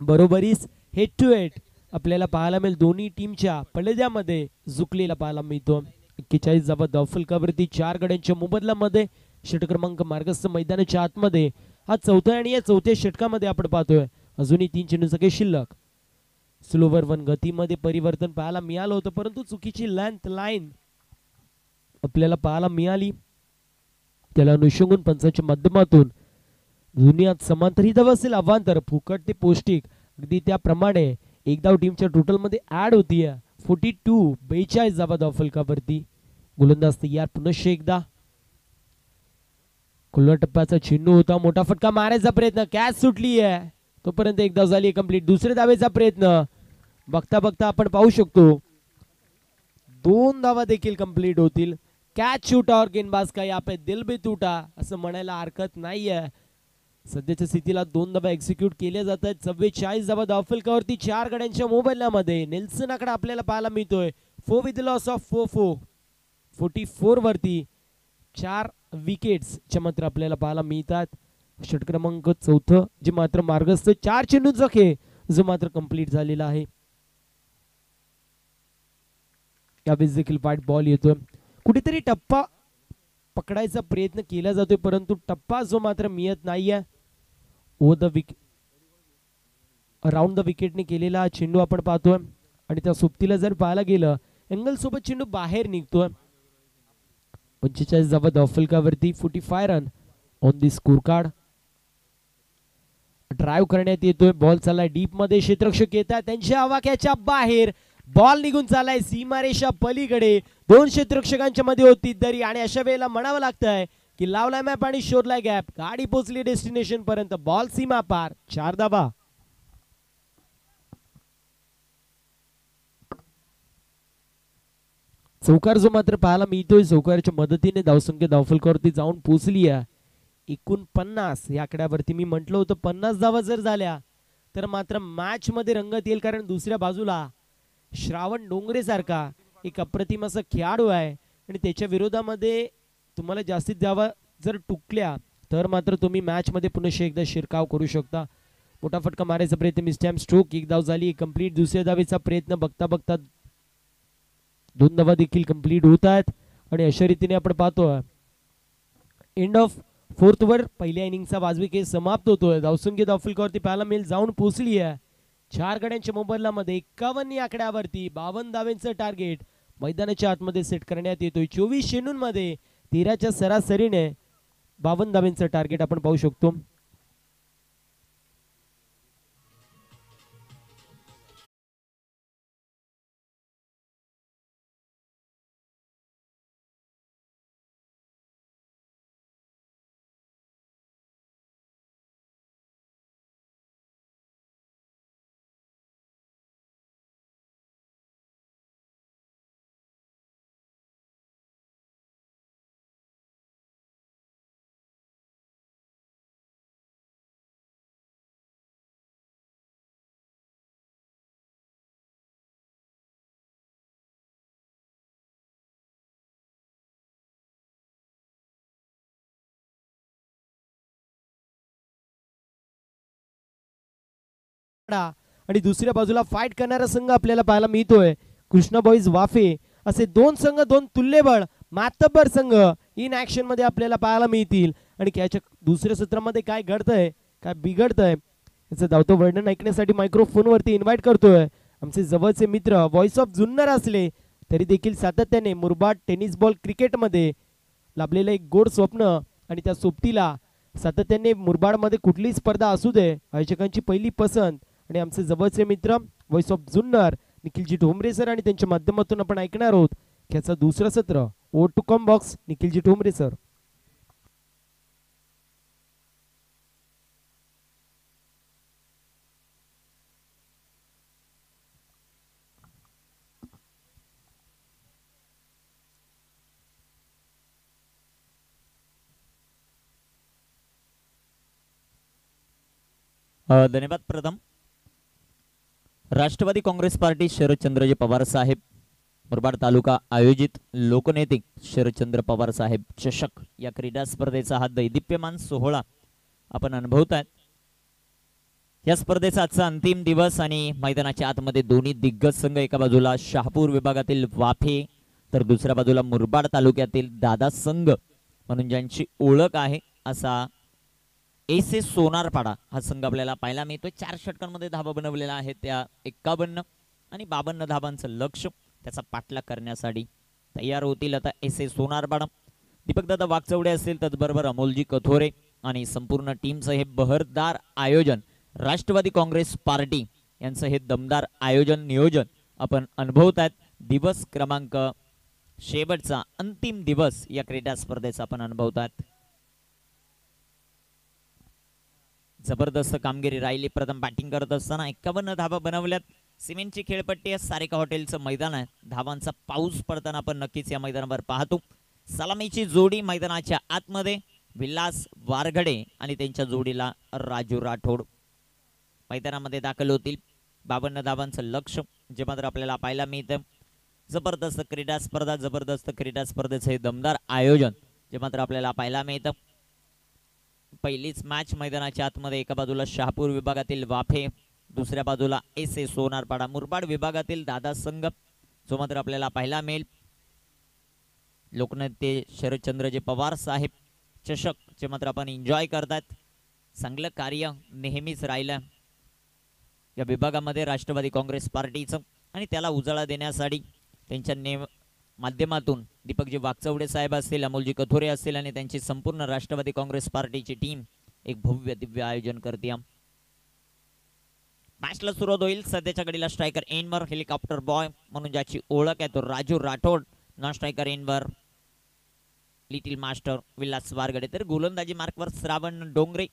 बरोबरीच हेड टू हेड आपल्याला पाहायला मिळेल. दोन्ही टीमच्या पडद्यामध्ये झुकलेला पाहायला मिळतो. एक्केचाळीस जावा धावफलकावरती चार गड्यांच्या मोबदल्यामध्ये षट क्रमांक मार्गस्थ मैदानाच्या आतमध्ये. हा चौथा आणि या चौथ्या षटकामध्ये आपण पाहतोय. अजूनही तीन चेंडूचं काही शिल्लक. स्लोवर वन गतीमध्ये परिवर्तन पाहायला मिळालं होतं परंतु चुकीची लेंथ लाईन आपल्याला पाहायला मिळाली. त्याला अनुषंगून पंचाच्या माध्यमातून दुनियात समांतर ही धाव असेल अवांतर फुकट ते पौष्टिक. अगदी त्याप्रमाणे एक धाव टीमच्या टोटलमध्ये ऍड होती फोर्टी टू बेचाळीस धावा धाव फलकावरती गोलंदाज तयार पुनश्च एकदा. खुल्ला टप्प्याचा चेंडू होता मोठा फटका मारायचा प्रयत्न. कॅच सुटली आहे तोपर्यंत एक धाव झाली कंप्लीट दुसऱ्या धावेचा प्रयत्न. बघता बघता आपण पाहू शकतो. दोन धावा देखील कंप्लीट होतील. कॅच शूट और गेंदबाज का यहाँ पे दिल भी तुटा असं म्हणायला हरकत नाहीये. सध्याच्या स्थितीला दोन धावा एक्झिक्यूट केल्या जात आहेत चव्वेचाळीस धावा धावफलकावरती चार गड्यांच्या मोबाईलमध्ये. नेल्सन आकडा आपल्याला पाहायला मिळतोय. फोर विथ लॉस ऑफ फो फो फोर्टी फोर वरती चार विकेट्स च्या मात्र आपल्याला पाहायला मिळतात. षट क्रमांक चौथं जे मात्र मार्गस्थ चार चेंडूंचा खेळ जो मात्र कंप्लीट झालेला आहे. यावेळेस देखील वाईट बॉल येतोय. कुठेतरी टप्पा पकडायचा प्रयत्न केला जातोय परंतु टप्पा जो मात्र मिळत नाहीये over the wicket round the विकेटने केलेला चेंडू आपण पाहतोय. आणि त्या सोबतीला जर पाहायला गेलं एंगल सोबत चेंडू बाहेर निघतोय. पंचेचाळीस जावा धावफलकावरती forty five run on the score card drive करण्यात येतोय. बॉल चाललाय डीपमध्ये. येत आहे त्यांच्या आवाक्याच्या बाहेर बॉल निघून चाललाय. सीमारेषा पलीकडे. दोन क्षेत्रक्षकांच्या मध्ये होती दरी आणि अशा वेळेला म्हणावं लागतंय की लावलाय मॅप आणि शोधलाय गॅप गाडी पोचली डेस्टिनेशन पर्यंत. बॉल सीमा पार. चार धाबा चौकार जो मात्र पाहायला मिळतोय. चौकारच्या मदतीने धावसंख्या धावफलकावरती जाऊन पोचली आहे. एकूण पन्नास या आकड्यावरती मी म्हटलं होतं पन्नास धावा जर झाल्या तर मात्र मॅच मध्ये रंगत येईल कारण दुसऱ्या बाजूला श्रावण डोंगरे सारखा एक अप्रतिम असा खेळाडू आहे. आणि त्याच्या विरोधामध्ये तुम्हाला जास्तीत धावा जर टुकल्या तर मात्र तुम्ही मॅचमध्ये मध्ये एकदा शिरकाव करू शकता. मोठा फटका मारायचा प्रयत्न मिस्टॅम स्ट्रोक एक धाव झाली कंप्लीट दुसऱ्या धावेचा प्रयत्न बघता बघता दोन धावा देखील कंप्लीट होत आहेत. आणि अशा रीतीने आपण पाहतो एंड ऑफ फोर्थ वर पहिल्या इनिंगचा वाजवी केस समाप्त होतोय. धावसंख्या धावफलकावरती पाहायला मिळेल जाऊन पोहोचली आहे. चार गड्यांच्या मोबाईलमध्ये एकावन्न आकड्यावरती बावन्न धावेंचं टार्गेट मैदानाच्या आतमध्ये सेट करण्यात येतोय. चोवीस शेनूंमध्ये तेराच्या सरासरीने बावन्न धावेंचं टार्गेट आपण पाहू शकतो. आणि दुसऱ्या बाजूला फाईट करणारा संघ आपल्याला पाहायला मिळतोय. कृष्णा बॉईज वाफे. असे दोन संघ दोन तुल्यबळ मातब्बर संघ इन ऍक्शनमध्ये आपल्याला पाहायला मिळतील. आणि याच्या दुसऱ्या सत्रामध्ये काय घडतंय काय बिघडतंय याचं धावतं वर्णन ऐकण्यासाठी मायक्रोफोनवरती इन्व्हाइट करतोय. आमचे जवळचे मित्र व्हॉइस ऑफ जुन्नर असले तरी देखील सातत्याने मुरबाड टेनिस बॉल क्रिकेटमध्ये लाभलेलं एक गोड स्वप्न आणि त्या सोबतीला सातत्याने मुरबाडमध्ये कुठलीही स्पर्धा असू दे. आयोजकांची पहिली पसंत आणि आमचे जवळचे मित्र voice of Junnar निखिलजी Dhombare sir आणि त्यांच्या माध्यमातून आपण ऐकणार आहोत याचं दुसरं सत्र O two com box निखिलजी Dhombare sir. धन्यवाद प्रथम. राष्ट्रवादी काँग्रेस पार्टी शरदचंद्रजी पवार साहेब मुरबाड तालुका आयोजित लोकनेते शरदचंद्र पवार साहेब चषक या क्रीडा स्पर्धेचा हा दैदिप्यमान सोहळा आपण अनुभवत आहेत या स्पर्धेचा आजचा अंतिम दिवस आणि मैदानाच्या आतमध्ये दोन्ही दिग्गज संघ एका बाजूला शहापूर विभागातील वाफे तर दुसऱ्या बाजूला मुरबाड तालुक्यातील दादा संघ म्हणून ज्यांची ओळख आहे असा एस एस सोनारपाडा हा संघ आपल्याला पाहायला मिळतो चार षटकांमध्ये धाबा बनवलेला आहे त्या एक्कावन्न आणि बावन्न धाबांचं लक्ष त्याचा पाठलाग करण्यासाठी तयार होतील आता एस एस सोनारपाडा. दीपकदादा वागचौडे असतील त्याचबरोबर अमोलजी कथोरे आणि संपूर्ण टीमचं हे बहरदार आयोजन राष्ट्रवादी काँग्रेस पार्टी यांचं हे दमदार आयोजन नियोजन आपण अनुभवत आहेत दिवस क्रमांक शेवटचा अंतिम दिवस या क्रीडा स्पर्धेचा आपण अनुभवत आहेत जबरदस्त कामगिरी राहिली. प्रथम बॅटिंग करत असताना एक्कावन्न धाबा बनवल्यात. सिमेंटची खेळपट्टी आहे. सारिका हॉटेलचं मैदान आहे. धावांचा पाऊस पडताना आपण नक्कीच या मैदानावर पाहतो. सलामीची जोडी मैदानाच्या आतमध्ये. विलास वारघडे आणि त्यांच्या जोडीला राजू राठोड मैदानामध्ये दाखल होतील. बावन्न धावांचं लक्ष जे मात्र आपल्याला पाहायला मिळतं. जबरदस्त क्रीडा स्पर्धा जबरदस्त क्रीडा स्पर्धेचं हे दमदार आयोजन जे मात्र आपल्याला पाहायला मिळतं. पहिलीच मॅच मैदानाच्या आतमध्ये एका बाजूला शहापूर विभागातील वाफे दुसऱ्या बाजूला एस ए सोनारपाडा. मुरबाड विभागातील दादा संघ जो मात्र आपल्याला पाहायला मिळेल. लोकनेते शरदचंद्रजी पवार साहेब चषक जे मात्र आपण एन्जॉय करतात. चांगलं कार्य नेहमीच राहिलं. या विभागामध्ये राष्ट्रवादी काँग्रेस पार्टीचं आणि त्याला उजाळा देण्यासाठी त्यांच्या नेम माध्यमातून. दीपकजी वाकचवडे साहेब असतील अमोलजी कथोरे असतील आणि त्यांची संपूर्ण राष्ट्रवादी काँग्रेस पार्टीची टीम एक भव्य दिव्य आयोजन करते. मॅचला सुरुवात होईल. सध्याच्या घडीला स्ट्रायकर एनवर हेलिकॉप्टर बॉय म्हणून ज्याची ओळख आहे तो Raju Rathod non striker Enver. Little master Vilas Wargade. तर गोलंदाजी मार्कवर श्रावण डोंगरे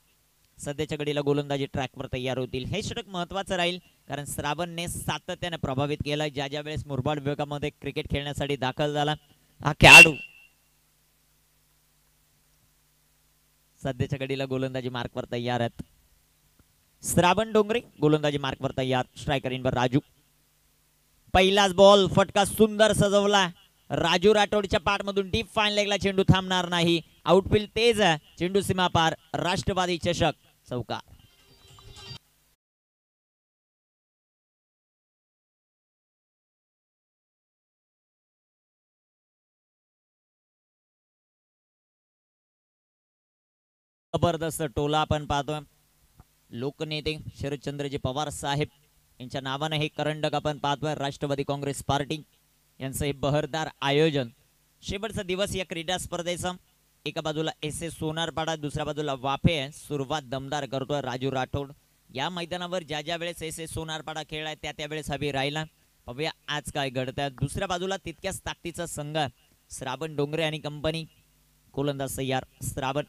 सध्याच्या घडीला गोलंदाजी ट्रॅकवर तयार होतील. हे षटक महत्वाचं राहील कारण श्रावणने सातत्याने प्रभावित केलं. ज्या ज्या वेळेस मुरबाड विभागामध्ये क्रिकेट खेळण्यासाठी दाखल झाला हा खेळाडू सध्याच्या घडीला गोलंदाजी मार्कवर तयार आहेत. श्रावण डोंगरे गोलंदाजी मार्कवर तयार स्ट्रायकर इनवर राजू. पहिलाच बॉल फटका सुंदर सजवला. राजू राठोडच्या पाठमधून डीप फाईन लेगला चेंडू थांबणार नाही. आउटफील्ड तेज आहे. चेंडू सीमा पार राष्ट्रवादी चषक. चौकार. जबरदस्त टोला आपण पाहतोय. लोकनेते शरदचंद्रजी पवार साहेब यांच्या नावानं हे करंडक आपण पाहतोय. राष्ट्रवादी काँग्रेस पार्टी यांचं हे बहरदार आयोजन. शेवटचा दिवस या क्रीडा स्पर्धेचा. एका बाजूला एस एस सोनारपाडा दुसऱ्या बाजूला वाफे सुरुवात दमदार करतोय राजू राठोड. या मैदानावर ज्या ज्या वेळेस एस एस सोनारपाडा खेळ आहे त्या त्यावेळेस हवी राहिला. पाहूया आज काय घडत आहे दुसऱ्या बाजूला तितक्याच ताकदीचा संघ श्रावण डोंगरे आणि कंपनी गोलंदाज सय्यार श्रावण.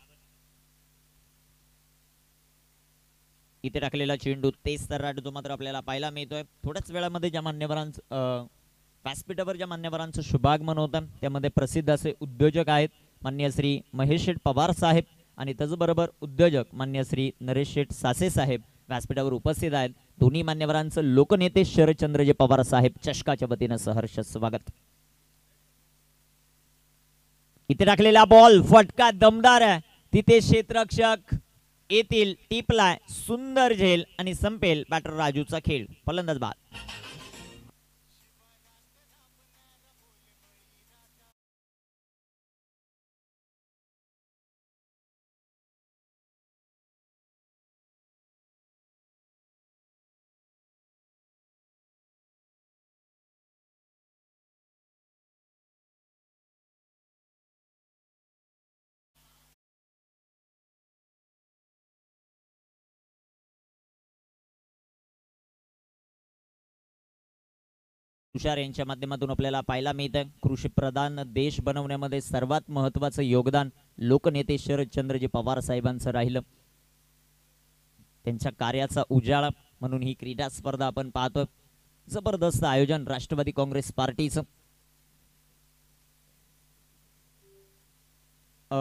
इथे टाकलेला चेंडू तेच तर तो मात्र आपल्याला पाहायला मिळतोय. थोड्याच वेळामध्ये ज्या मान्यवरांचं व्यासपीठावर ज्या मान्यवरांचं शुभागमन होतं त्यामध्ये प्रसिद्ध असे उद्योजक आहेत. मान्य श्री महेश शेठ पवार साहेब आणि त्याचबरोबर उद्योजक मान्य श्री नरेश शेठ सासे साहेब व्यासपीठावर उपस्थित आहेत. दोन्ही मान्यवरांचं लोकनेते शरदचंद्रजी पवार साहेब चषकाच्या वतीनं सहर्ष स्वागत. इथे टाकलेला बॉल फटका दमदार आहे. तिथे क्षेत्ररक्षक येतील टिपलाय सुंदर झेल आणि संपेल बॅटर राजूचा खेळ. फलंदाज बाद. तुषार यांच्या माध्यमातून आपल्याला पाहायला मिळतं कृषीप्रधान देश बनवण्यामध्ये सर्वात महत्वाचं योगदान लोकनेते शरदचंद्रजी पवार साहेबांचं राहिलं. त्यांच्या कार्याचा उजाळा म्हणून ही क्रीडा स्पर्धा आपण पाहतो जबरदस्त आयोजन राष्ट्रवादी काँग्रेस पार्टीचं.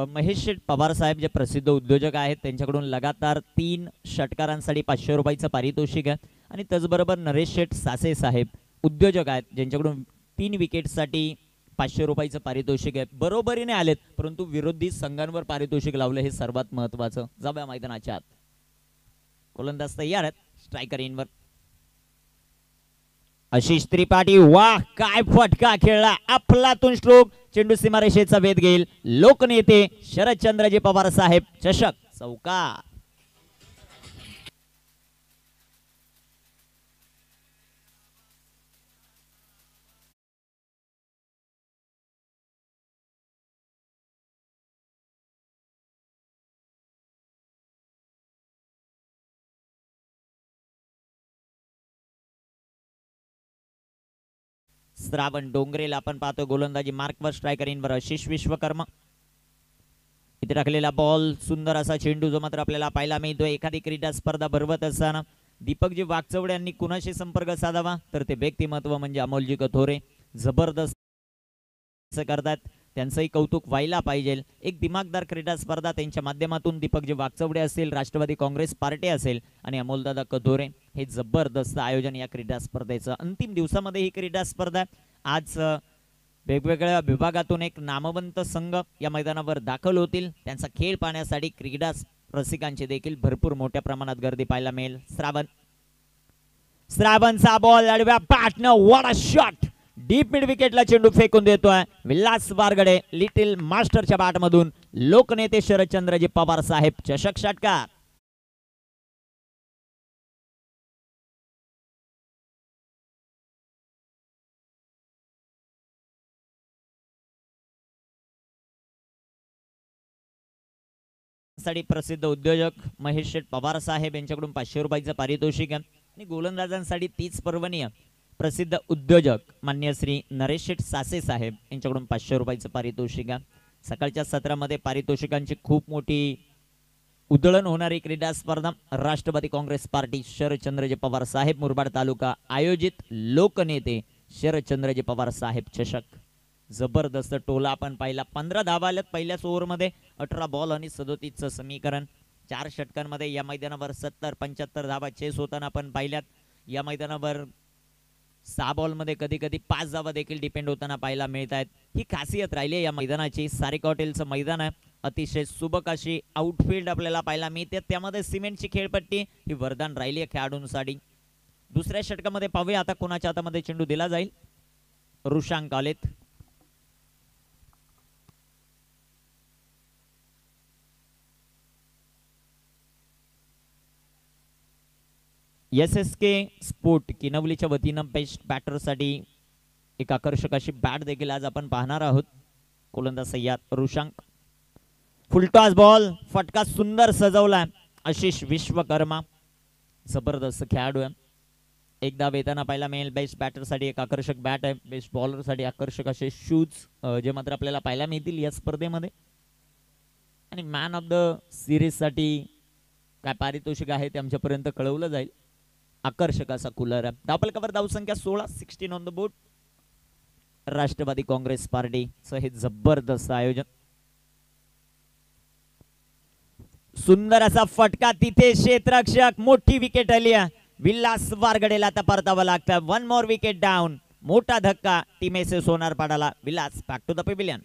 महेश शेठ पवार साहेब जे प्रसिद्ध उद्योजक आहेत त्यांच्याकडून लगातार तीन षटकारांसाठी पाचशे रुपयाचं पारितोषिक आहे. आणि त्याचबरोबर नरेश शेठ सासे साहेब उद्योजक आहेत ज्यांच्याकडून तीन विकेटसाठी पाचशे रुपयाचं पारितोषिक आहे. बरोबरीने आलेत परंतु विरोधी संघांवर पारितोषिक लावलं हे सर्वात महत्वाचं जाऊया मैदानाच्या आत. गोलंदाज तयार आहेत स्ट्रायकर इनवर आशिष त्रिपाठी वाह काय फटका खेळला. अफलातून श्लोक. चेंडू सीमारेषेचा वेध घेईल. लोकनेते शरदचंद्रजी पवार साहेब चषक चौकार. श्रावण डोंगरेला आपण पाहतो गोलंदाजी मार्कवर स्ट्रायकर इनवर आशिष विश्वकर्मा. इथे टाकलेला बॉल सुंदर असा चेंडू जो मात्र आपल्याला पाहायला मिळतो एखादी क्रीडा स्पर्धा भरवत असताना दीपकजी वागचवडे यांनी कुणाशी संपर्क साधावा? तर ते व्यक्तिमत्व म्हणजे अमोलजी कथोरे. जबरदस्त करतात. त्यांचंही कौतुक व्हायला पाहिजे. एक दिमागदार क्रीडा स्पर्धा त्यांच्या माध्यमातून दीपकजी वागचौडे असेल राष्ट्रवादी काँग्रेस पार्टी असेल आणि अमोलदादा कधोरे हे जबरदस्त आयोजन या क्रीडा स्पर्धेचं अंतिम दिवसामध्ये ही क्रीडा स्पर्धा आज वेगवेगळ्या विभागातून एक नामवंत संघ या मैदानावर दाखल होतील. त्यांचा खेळ पाहण्यासाठी क्रीडा रसिकांची देखील भरपूर मोठ्या प्रमाणात गर्दी पाहायला मिळेल. श्रावण. श्रावणचा बॉल अडव्या पॅटनं वॉट शॉट डीप मिड विकेटला चेंडू फेकून देतोय विलास वारगडे लिटिल मास्टरच्या बॅटमधून लोकनेते शरदचंद्रजी पवार साहेब चषक षटकार. साठी प्रसिद्ध उद्योजक महेश शेठ पवार साहेब यांच्याकडून पाचशे रुपयाचं पारितोषिक आहे. आणि गोलंदाजांसाठी तीच पर्वणी आहे प्रसिद्ध उद्योजक मान्य श्री नरेश शेठ सासे साहेब यांच्याकडून पाचशे रुपयाचं पारितोषिक आहे सकाळच्या सत्रामध्ये पारितोषिकांची खूप मोठी उधळण होणारी क्रीडा स्पर्धा राष्ट्रवादी काँग्रेस पार्टी शरदचंद्रजी पवार साहेब मुरबाड तालुका आयोजित लोकनेते शरदचंद्रजी पवार साहेब चषक. जबरदस्त टोला आपण पाहिला. पंधरा धावा आल्यात पहिल्याच ओव्हरमध्ये. अठरा बॉल आणि सदोतीसचं समीकरण. चार षटकांमध्ये या मैदानावर सत्तर पंच्याहत्तर धावा चेस होताना आपण पाहिल्यात. या मैदानावर सहा बॉलमध्ये कधी कधी पाच जावा देखील डिपेंड होताना पाहायला मिळत आहेत ही खासियत राहिली आहे या मैदानाची. सारिक हॉटेलचं मैदान आहे. अतिशय सुबक अशी आउटफील्ड आपल्याला पाहायला मिळते. त्यामध्ये सिमेंटची खेळपट्टी ही वरदान राहिली आहे खेळाडूंसाठी. दुसऱ्या षटकामध्ये पाहूया. आता कोणाच्या हातामध्ये चेंडू दिला जाईल? ऋषांक आलेत. एस एस के स्पोर्ट किनवलीच्या वतीनं बेस्ट बॅटरसाठी एक आकर्षक अशी बॅट देखील आज आपण पाहणार आहोत. गोलंदाज सय्याद रुशांक फुलटॉस बॉल फटका सुंदर सजवलाय. आशिष विश्वकर्मा. जबरदस्त खेळाडू आहे. एकदा वेताना पाहायला मिळेल बेस्ट बॅटरसाठी एक आकर्षक बॅट आहे. बेस्ट बॉलरसाठी आकर्षक असे शूज जे मात्र आपल्याला पाहायला मिळतील या स्पर्धेमध्ये. आणि मॅन ऑफ द सिरीजसाठी काय पारितोषिक आहे ते आमच्यापर्यंत कळवलं जाईल. आकर्षक असा कूलर आहे. धापल कवर धावसंख्या सोळा sixteen on the board Rashtravadi Congress पार्टीचं हे जबरदस्त आयोजन. सुंदर असा फटका तिथे क्षेत्रक्षक मोठी विकेट आली आहे. विलास वारगडेला आता परतावं लागतं वन मोर विकेट डाऊन मोठा धक्का टीम एस एस होणार पाडाला Vilas back to the pavilion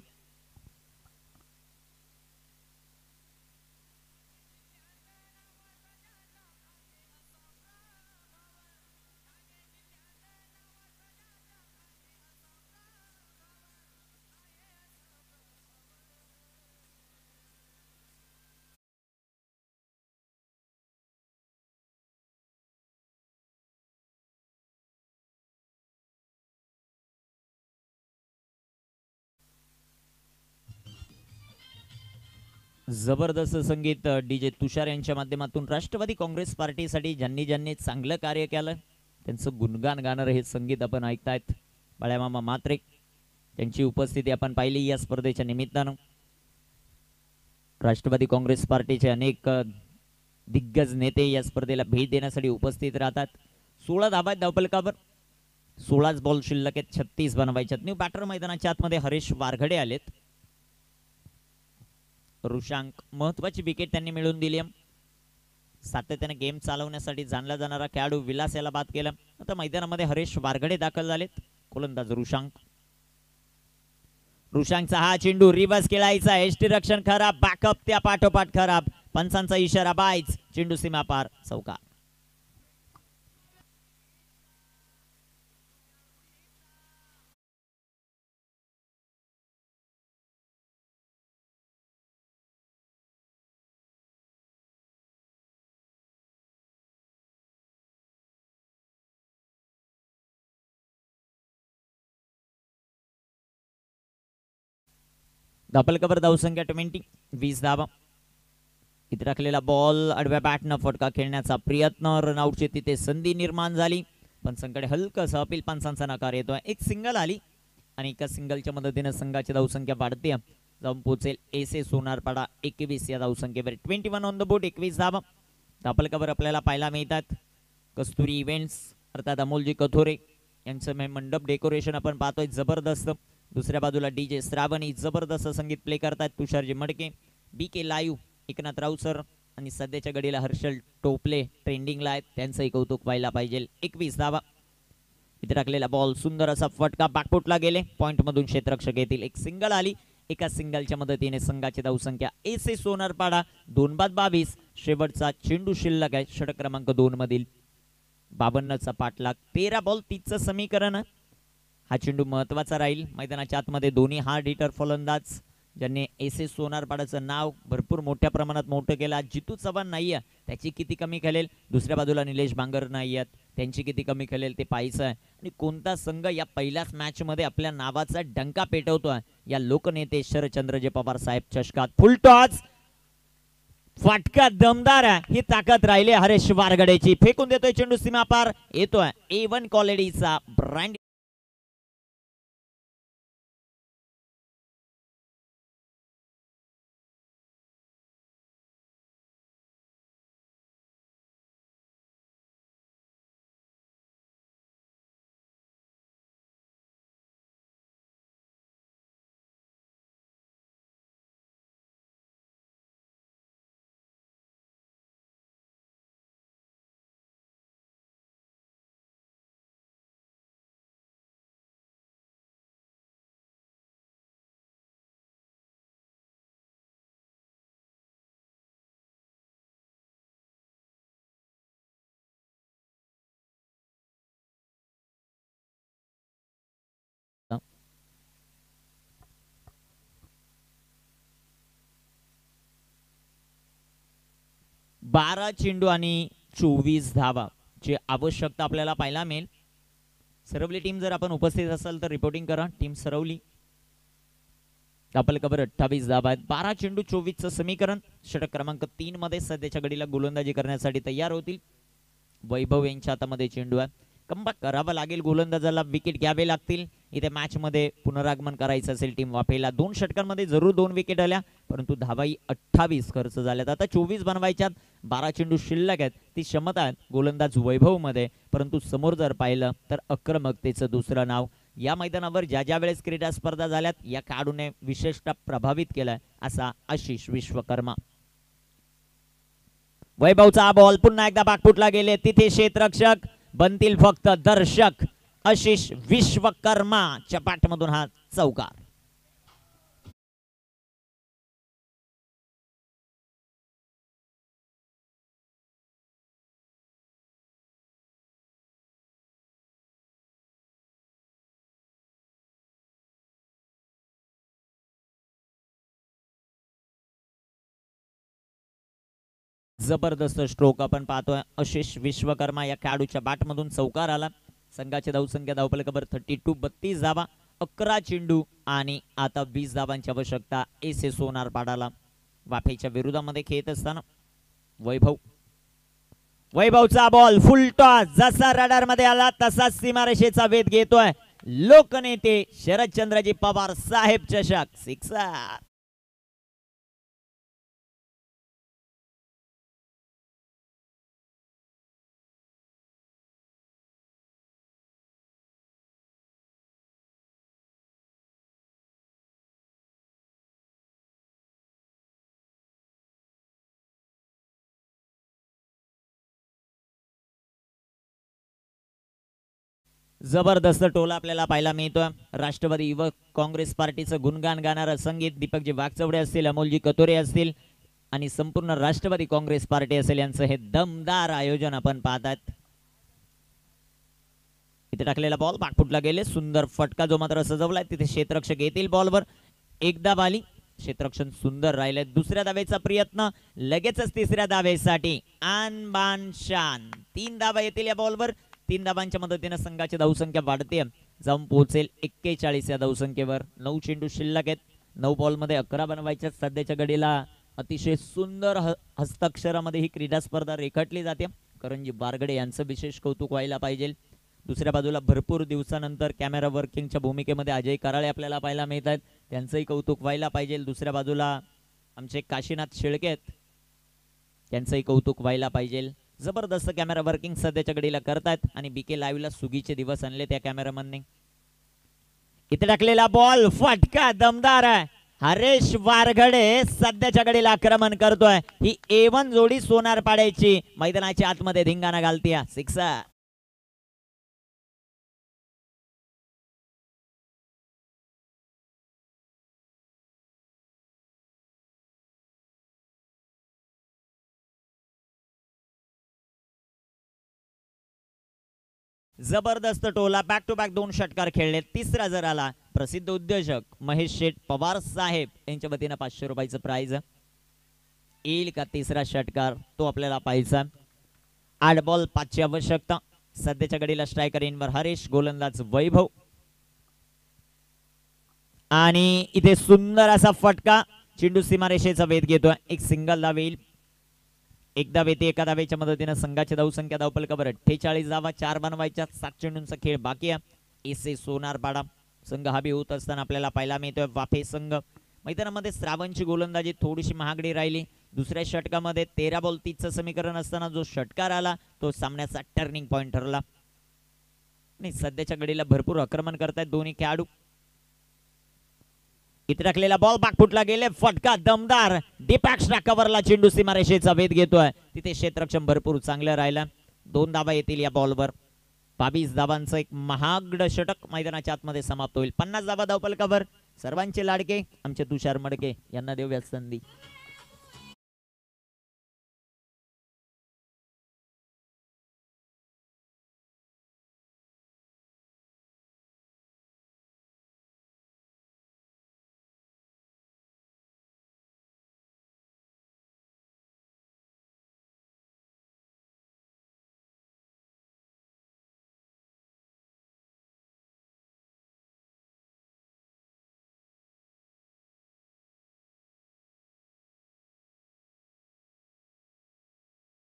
जबरदस्त संगीत डी जे तुषार यांच्या माध्यमातून राष्ट्रवादी काँग्रेस पार्टीसाठी ज्यांनी ज्यांनी चांगलं कार्य केलं त्यांचं गुणगान गाणारं हे संगीत आपण ऐकतायत. बाळ्यामामा मात्रे त्यांची उपस्थिती आपण पाहिली या स्पर्धेच्या निमित्तानं. राष्ट्रवादी काँग्रेस पार्टीचे अनेक दिग्गज नेते या स्पर्धेला भेट देण्यासाठी उपस्थित राहतात. सोळा धाबा आहेत धावपलकावर सोळाच बॉल शिल्लक आहेत छत्तीस बनवायच्यात. न्यू बॅटर मैदानाच्या आतमध्ये हरेश वारघडे आलेत. ऋषांक. महत्वाची विकेट त्यांनी मिळवून दिली सातत्याने गेम चालवण्यासाठी जाणला जाणारा खेळाडू विलास याला बाद केला. आता मैदानामध्ये हरेश वारघडे दाखल झालेत. गोलंदाज ऋषांक. ऋषांकचा हा चेंडू रिवर्स खेळायचा. एसटी रक्षण खराब. बॅकअप त्या पाठोपाठ खराब. पंचांचा इशारा बायच चेंडू सीमा पार चौकार धापलकावर धावसंख्या ट्वेंटी वीस धावा. इथे टाकलेला बॉल आडव्या बॅटनं फटका खेळण्याचा प्रयत्न. रनआउटची तिथे संधी निर्माण झाली. पंचांकडे हलकस अपील पंचांचा नकार येतोय. एक सिंगल आली आणि एका सिंगलच्या मदतीनं संघाची धावसंख्या वाढते. जाऊन पोहोचेल एस ए सोनारपाडा एकवीस. या धावसंख्येवर twenty one on the board एकवीस धावा. धापलकावर आपल्याला पाहायला मिळतात. कस्तुरी इव्हेंट्स अर्थात अमोलजी कथोरे यांचं मंडप डेकोरेशन आपण पाहतोय. जबरदस्त. दुसऱ्या बाजूला डी जे श्रावणी जबरदस्त संगीत प्ले करतायत Tusharji Madke B K live Eknath Rau sir आणि सध्याच्या घडीला हर्षल टोपले ट्रेंडिंगला आहेत. त्यांचंही कौतुक व्हायला पाहिजे. एकवीस धावा इथे टाकलेला बॉल सुंदर असा फटका बॅकफुटला गेले. पॉईंटमधून क्षेत्ररक्षक येतील एक सिंगल आली. एका सिंगलच्या मदतीने संघाची धावसंख्या एस ए सोनारपाडा दोन बाद बावीस. शेवटचा चेंडू शिल्लक आहे. षटक क्रमांक दोन मधील बावन्नचा पाठलाग. तेरा बॉल तीसचं समीकरण हा चेंडू महत्त्वाचा राहील. मैदानाच्या आतमध्ये दोन्ही हार्ड हिटर फलंदाज ज्यांनी एस एस सोनारपाडाचं नाव भरपूर मोठ्या प्रमाणात मोठं केलं. जितू चव्हाण नाही आहे त्याची किती कमी खेळेल? दुसऱ्या बाजूला निलेश बांगर नाही आहेत त्यांची किती कमी खेळेल ते पाहायचं आहे. आणि कोणता संघ या पहिल्याच मॅचमध्ये आपल्या नावाचा डंका पेटवतोय? या लोकनेते शरदचंद्रजे पवार साहेब चषकात. फुलटॉच फाटका दमदार आहे. ही ताकद राहिली हरेश वारगडेची. फेकून देतोय चेंडू सीमा पार येतोय ए वन क्वालिटीचा ब्रँड बारा चेंडू आणि चोवीस धावा. ची आवश्यकता आपल्याला पाहायला मिळेल. सरवली टीम जर आपण उपस्थित असाल तर रिपोर्टिंग करा. टीम सरवली. आपल्याला खबर अठ्ठावीस धाबा आहेत. बारा चेंडू चोवीसचं समीकरण. षटक क्रमांक तीन मध्ये सध्याच्या घडीला गोलंदाजी करण्यासाठी तयार होतील. वैभव यांच्या हातामध्ये चेंडू आहे. कंबा करावं लागेल. गोलंदाजाला विकेट घ्यावे लागतील. इथे मॅच मध्ये पुनरागमन करायचं असेल. टीम वाफेला दोन षटकांमध्ये जरूर दोन विकेट आल्या. परंतु धावाई अठ्ठावीस खर्च झाल्यात. आता चोवीस बनवायच्यात बारा चेंडू शिल्लक आहेत. ती क्षमता आहेत गोलंदाज वैभवमध्ये परंतु समोर जर पाहिलं तर आक्रमकतेचं दुसरं नाव. या मैदानावर ज्या ज्या वेळेस क्रीडा स्पर्धा झाल्यात या खेळाडूने विशेषतः प्रभावित केलाय असा आशिष विश्वकर्मा. वैभवचा बॉल पुन्हा एकदा बागपुटला गेले. तिथे क्षेत्रक्षक बनतील फक्त दर्शक. आशिष विश्वकर्मा चपाटमधून हा चौकार. जबरदस्त स्ट्रोक आपण पाहतोय. आशिष विश्वकर्मा या खेळाडूच्या बॅटमधून चौकार आला. संघाची धावसंख्या धावपलकावर थर्टी टू बत्तीस धावा अकरा चेंडू आणि आता वीस धावांची आवश्यकता एस ए सोनार पाडाला वाफेच्या विरोधामध्ये खेळत असताना वैभव. वैभवचा बॉल फुल टॉस जसा रडारमध्ये आला तसा सीमारेषेचा वेध घेतोय लोकनेते शरदचंद्रजी पवार साहेब चषक सिक्सर जबरदस्त टोला आपल्याला पाहायला मिळतोय. राष्ट्रवादी युवक काँग्रेस पार्टीचं गुणगान गाणारं संगीत दीपकजी वागचौडे असतील अमोलजी कतोरे असतील आणि संपूर्ण राष्ट्रवादी काँग्रेस पार्टी असेल यांचं हे दमदार आयोजन आपण पाहतात इथे टाकलेला बॉल बागफुटला गेले सुंदर फटका जो मात्र सजवलाय तिथे क्षेत्ररक्षक येतील बॉलवर एकदा बाली क्षेत्ररक्षण सुंदर राहिले दुसऱ्या दावेचा प्रयत्न लगेचच तिसऱ्या दावेसाठी आन बान शान. तीन दावा येतील या बॉलवर तीन धावांच्या मदतीने संघाची धावसंख्या वाढते. जाऊन पोहोचेल एक्केचाळीस या धावसंख्येवर. नऊ चेंडू शिल्लक आहेत. नऊ बॉलमध्ये अकरा बनवायच्या सध्याच्या घडीला अतिशय सुंदर ह- हस्ताक्षरामध्ये ही क्रीडा स्पर्धा रेखाटली जाते. करंजी बारगडे यांचं विशेष कौतुक व्हायला पाहिजे. दुसऱ्या बाजूला भरपूर दिवसानंतर कॅमेरा वर्किंगच्या भूमिकेमध्ये अजय कराळे आपल्याला पाहायला मिळत आहेत. त्यांचंही कौतुक व्हायला पाहिजे. दुसऱ्या बाजूला आमचे काशीनाथ शेळके आहेत. त्यांचंही कौतुक व्हायला पाहिजे. जबरदस्त कॅमेरा वर्किंग सध्याच्या घडीला करतायत आणि बीके लाईव्हला सुगीचे दिवस आणले त्या कॅमेरामनने इथे टाकलेला बॉल फटका दमदार आहे. हरेश वारघडे सध्याच्या घडीला आक्रमण करतोय. ही एवन जोडी सोनार पाडायची. मैदानाच्या आतमध्ये धिंगाणा घालतीया. सिक्सर जबरदस्त टोला बॅक टू बॅक दोन षटकार खेळले. तिसरा जर आला प्रसिद्ध उद्योजक महेश शेठ पवार साहेब यांच्या वतीनं पाचशे रुपयाचं प्राइज येईल का तिसरा षटकार? तो आपल्याला पाहायचा. आठ बॉल पाचची आवश्यकता. सध्याच्या घडीला स्ट्रायकर इनवर हरेश गोलंदाज वैभव. आणि इथे सुंदर असा फटका. चेंडू सीमारेषेचा वेध घेतोय. एक सिंगल धाव येईल. एकदा धाव एका धावेच्या मदतीनं संघाची धावसंख्या धावपलकावर अठ्ठेचाळीस धावा चार बनवायच्या सात चेंडूंचा खेळ बाकी आहे. एस ए सोनारपाडा संघ हवी होत असताना आपल्याला पाहायला मिळतोय. वाफे संघ मैदानामध्ये श्रावणची गोलंदाजी थोडीशी महागडी राहिली. दुसऱ्या षटकामध्ये तेरा बॉल तीसचं समीकरण असताना जो षटकार आला तो सामन्याचा टर्निंग पॉईंट ठरला. नाही सध्याच्या घडीला भरपूर आक्रमण करतायत. दोन्ही खेळाडू इथे टाकलेला बॉल बागफुटला गेले फटका दमदार. डिपॅक्सला कव्हरला चेंडू सीमारेषेचा वेध घेतोय. तिथे क्षेत्रक्षम भरपूर चांगलं राहिलं. दोन धावा येतील या बॉलवर बावीस धावांचं एक महागड षटक मैदानाच्या आतमध्ये समाप्त होईल. पन्नास धाबा धावपल कव्हर सर्वांचे लाडके आमचे तुषार मडके यांना देऊया संधी.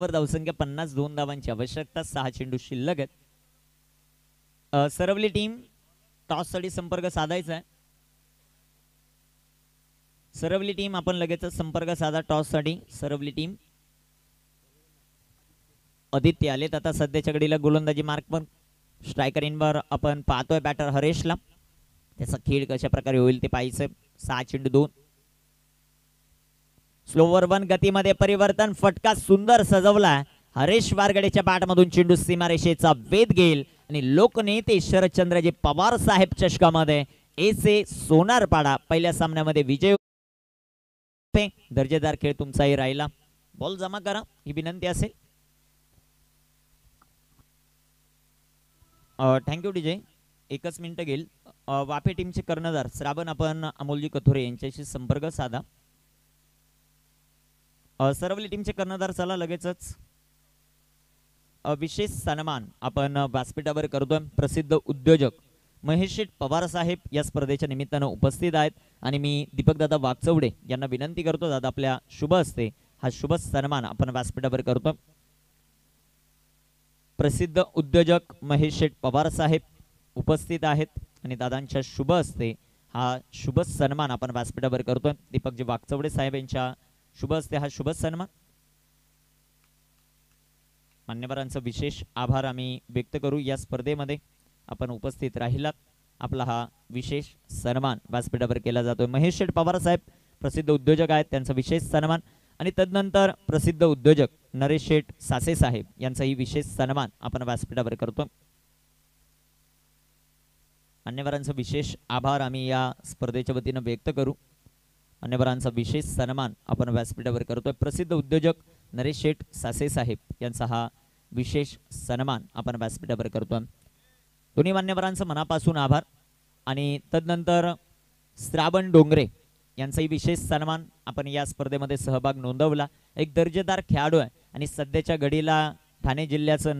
वर धावसंख्या पन्नास दोन धावांची आवश्यकता सहा चेंडू शिल्लक आहेत. सरवली टीम टॉससाठी संपर्क साधायचा आहे. सरवली टीम आपण लगेच संपर्क साधा टॉससाठी. सरवली टीम. आदित्य आलेत आता सध्याच्या घडीला गोलंदाजी मार्क पण. स्ट्रायकर इनवर आपण पाहतोय बॅटर हरेशला. त्याचा खेळ कशा प्रकारे होईल ते पाहायचं. सहा चेंडू दोन. स्लोवर वन गतीमध्ये परिवर्तन. फटका सुंदर सजवला. हरेश वारगडेच्या बॅटमधून चेंडू सीमारेषेचा वेध घेईल. आणि लोकनेते शरदचंद्रजी पवार साहेब चषकामध्ये. एस ए सोनारपाडा पहिल्या सामन्यामध्ये विजय दर्जेदार खेळ तुमचाही राहिला. बॉल जमा करा. ही विनंती असेल. थँक्यू डीजे एकच मिनिट घेईल. वाफे टीमचे कर्णधार श्रावण आपण अमोलजी कथोरे यांच्याशी संपर्क साधा. सरवली टीमचे कर्णधार चला लगेचच. विशेष सन्मान आपण व्यासपीठावर करतोय. प्रसिद्ध उद्योजक महेश शेठ पवार साहेब या स्पर्धेच्या निमित्तानं उपस्थित आहेत. आणि मी दीपकदादा वागचवडे यांना विनंती करतो दादा आपल्या शुभ असते हा शुभ सन्मान आपण व्यासपीठावर करतो प्रसिद्ध उद्योजक महेश शेठ पवार साहेब उपस्थित आहेत. आणि दादांच्या शुभ असते हा शुभ सन्मान आपण व्यासपीठावर करतोय. दीपकजी वागचवडे साहेब यांच्या शुभ असते हा शुभ सन्मान मान्यवरांचा विशेष आभार आम्ही व्यक्त करू. या स्पर्धेमध्ये आपण उपस्थित राहिलात. आपला हा विशेष सन्मान व्यासपीठावर केला जातोय. महेश शेठ पवार साहेब प्रसिद्ध उद्योजक आहेत त्यांचा विशेष सन्मान. आणि तदनंतर प्रसिद्ध उद्योजक नरेश शेठ सासे साहेब यांचाही विशेष सन्मान आपण व्यासपीठावर करतो मान्यवरांचा विशेष आभार आम्ही या स्पर्धेच्या वतीनं व्यक्त करू. मान्यवरांचा विशेष सन्मान आपण व्यासपीठावर करतोय. प्रसिद्ध उद्योजक नरेश शेठ सासे साहेब यांचा हा विशेष सन्मान आपण व्यासपीठावर करतोय. दोन्ही मान्यवरांचं मनापासून आभार. आणि तदनंतर श्रावण डोंगरे यांचाही विशेष सन्मान आपण या स्पर्धेमध्ये सहभाग नोंदवला. एक दर्जेदार खेळाडू आहे. आणि सध्याच्या घडीला ठाणे जिल्ह्याचं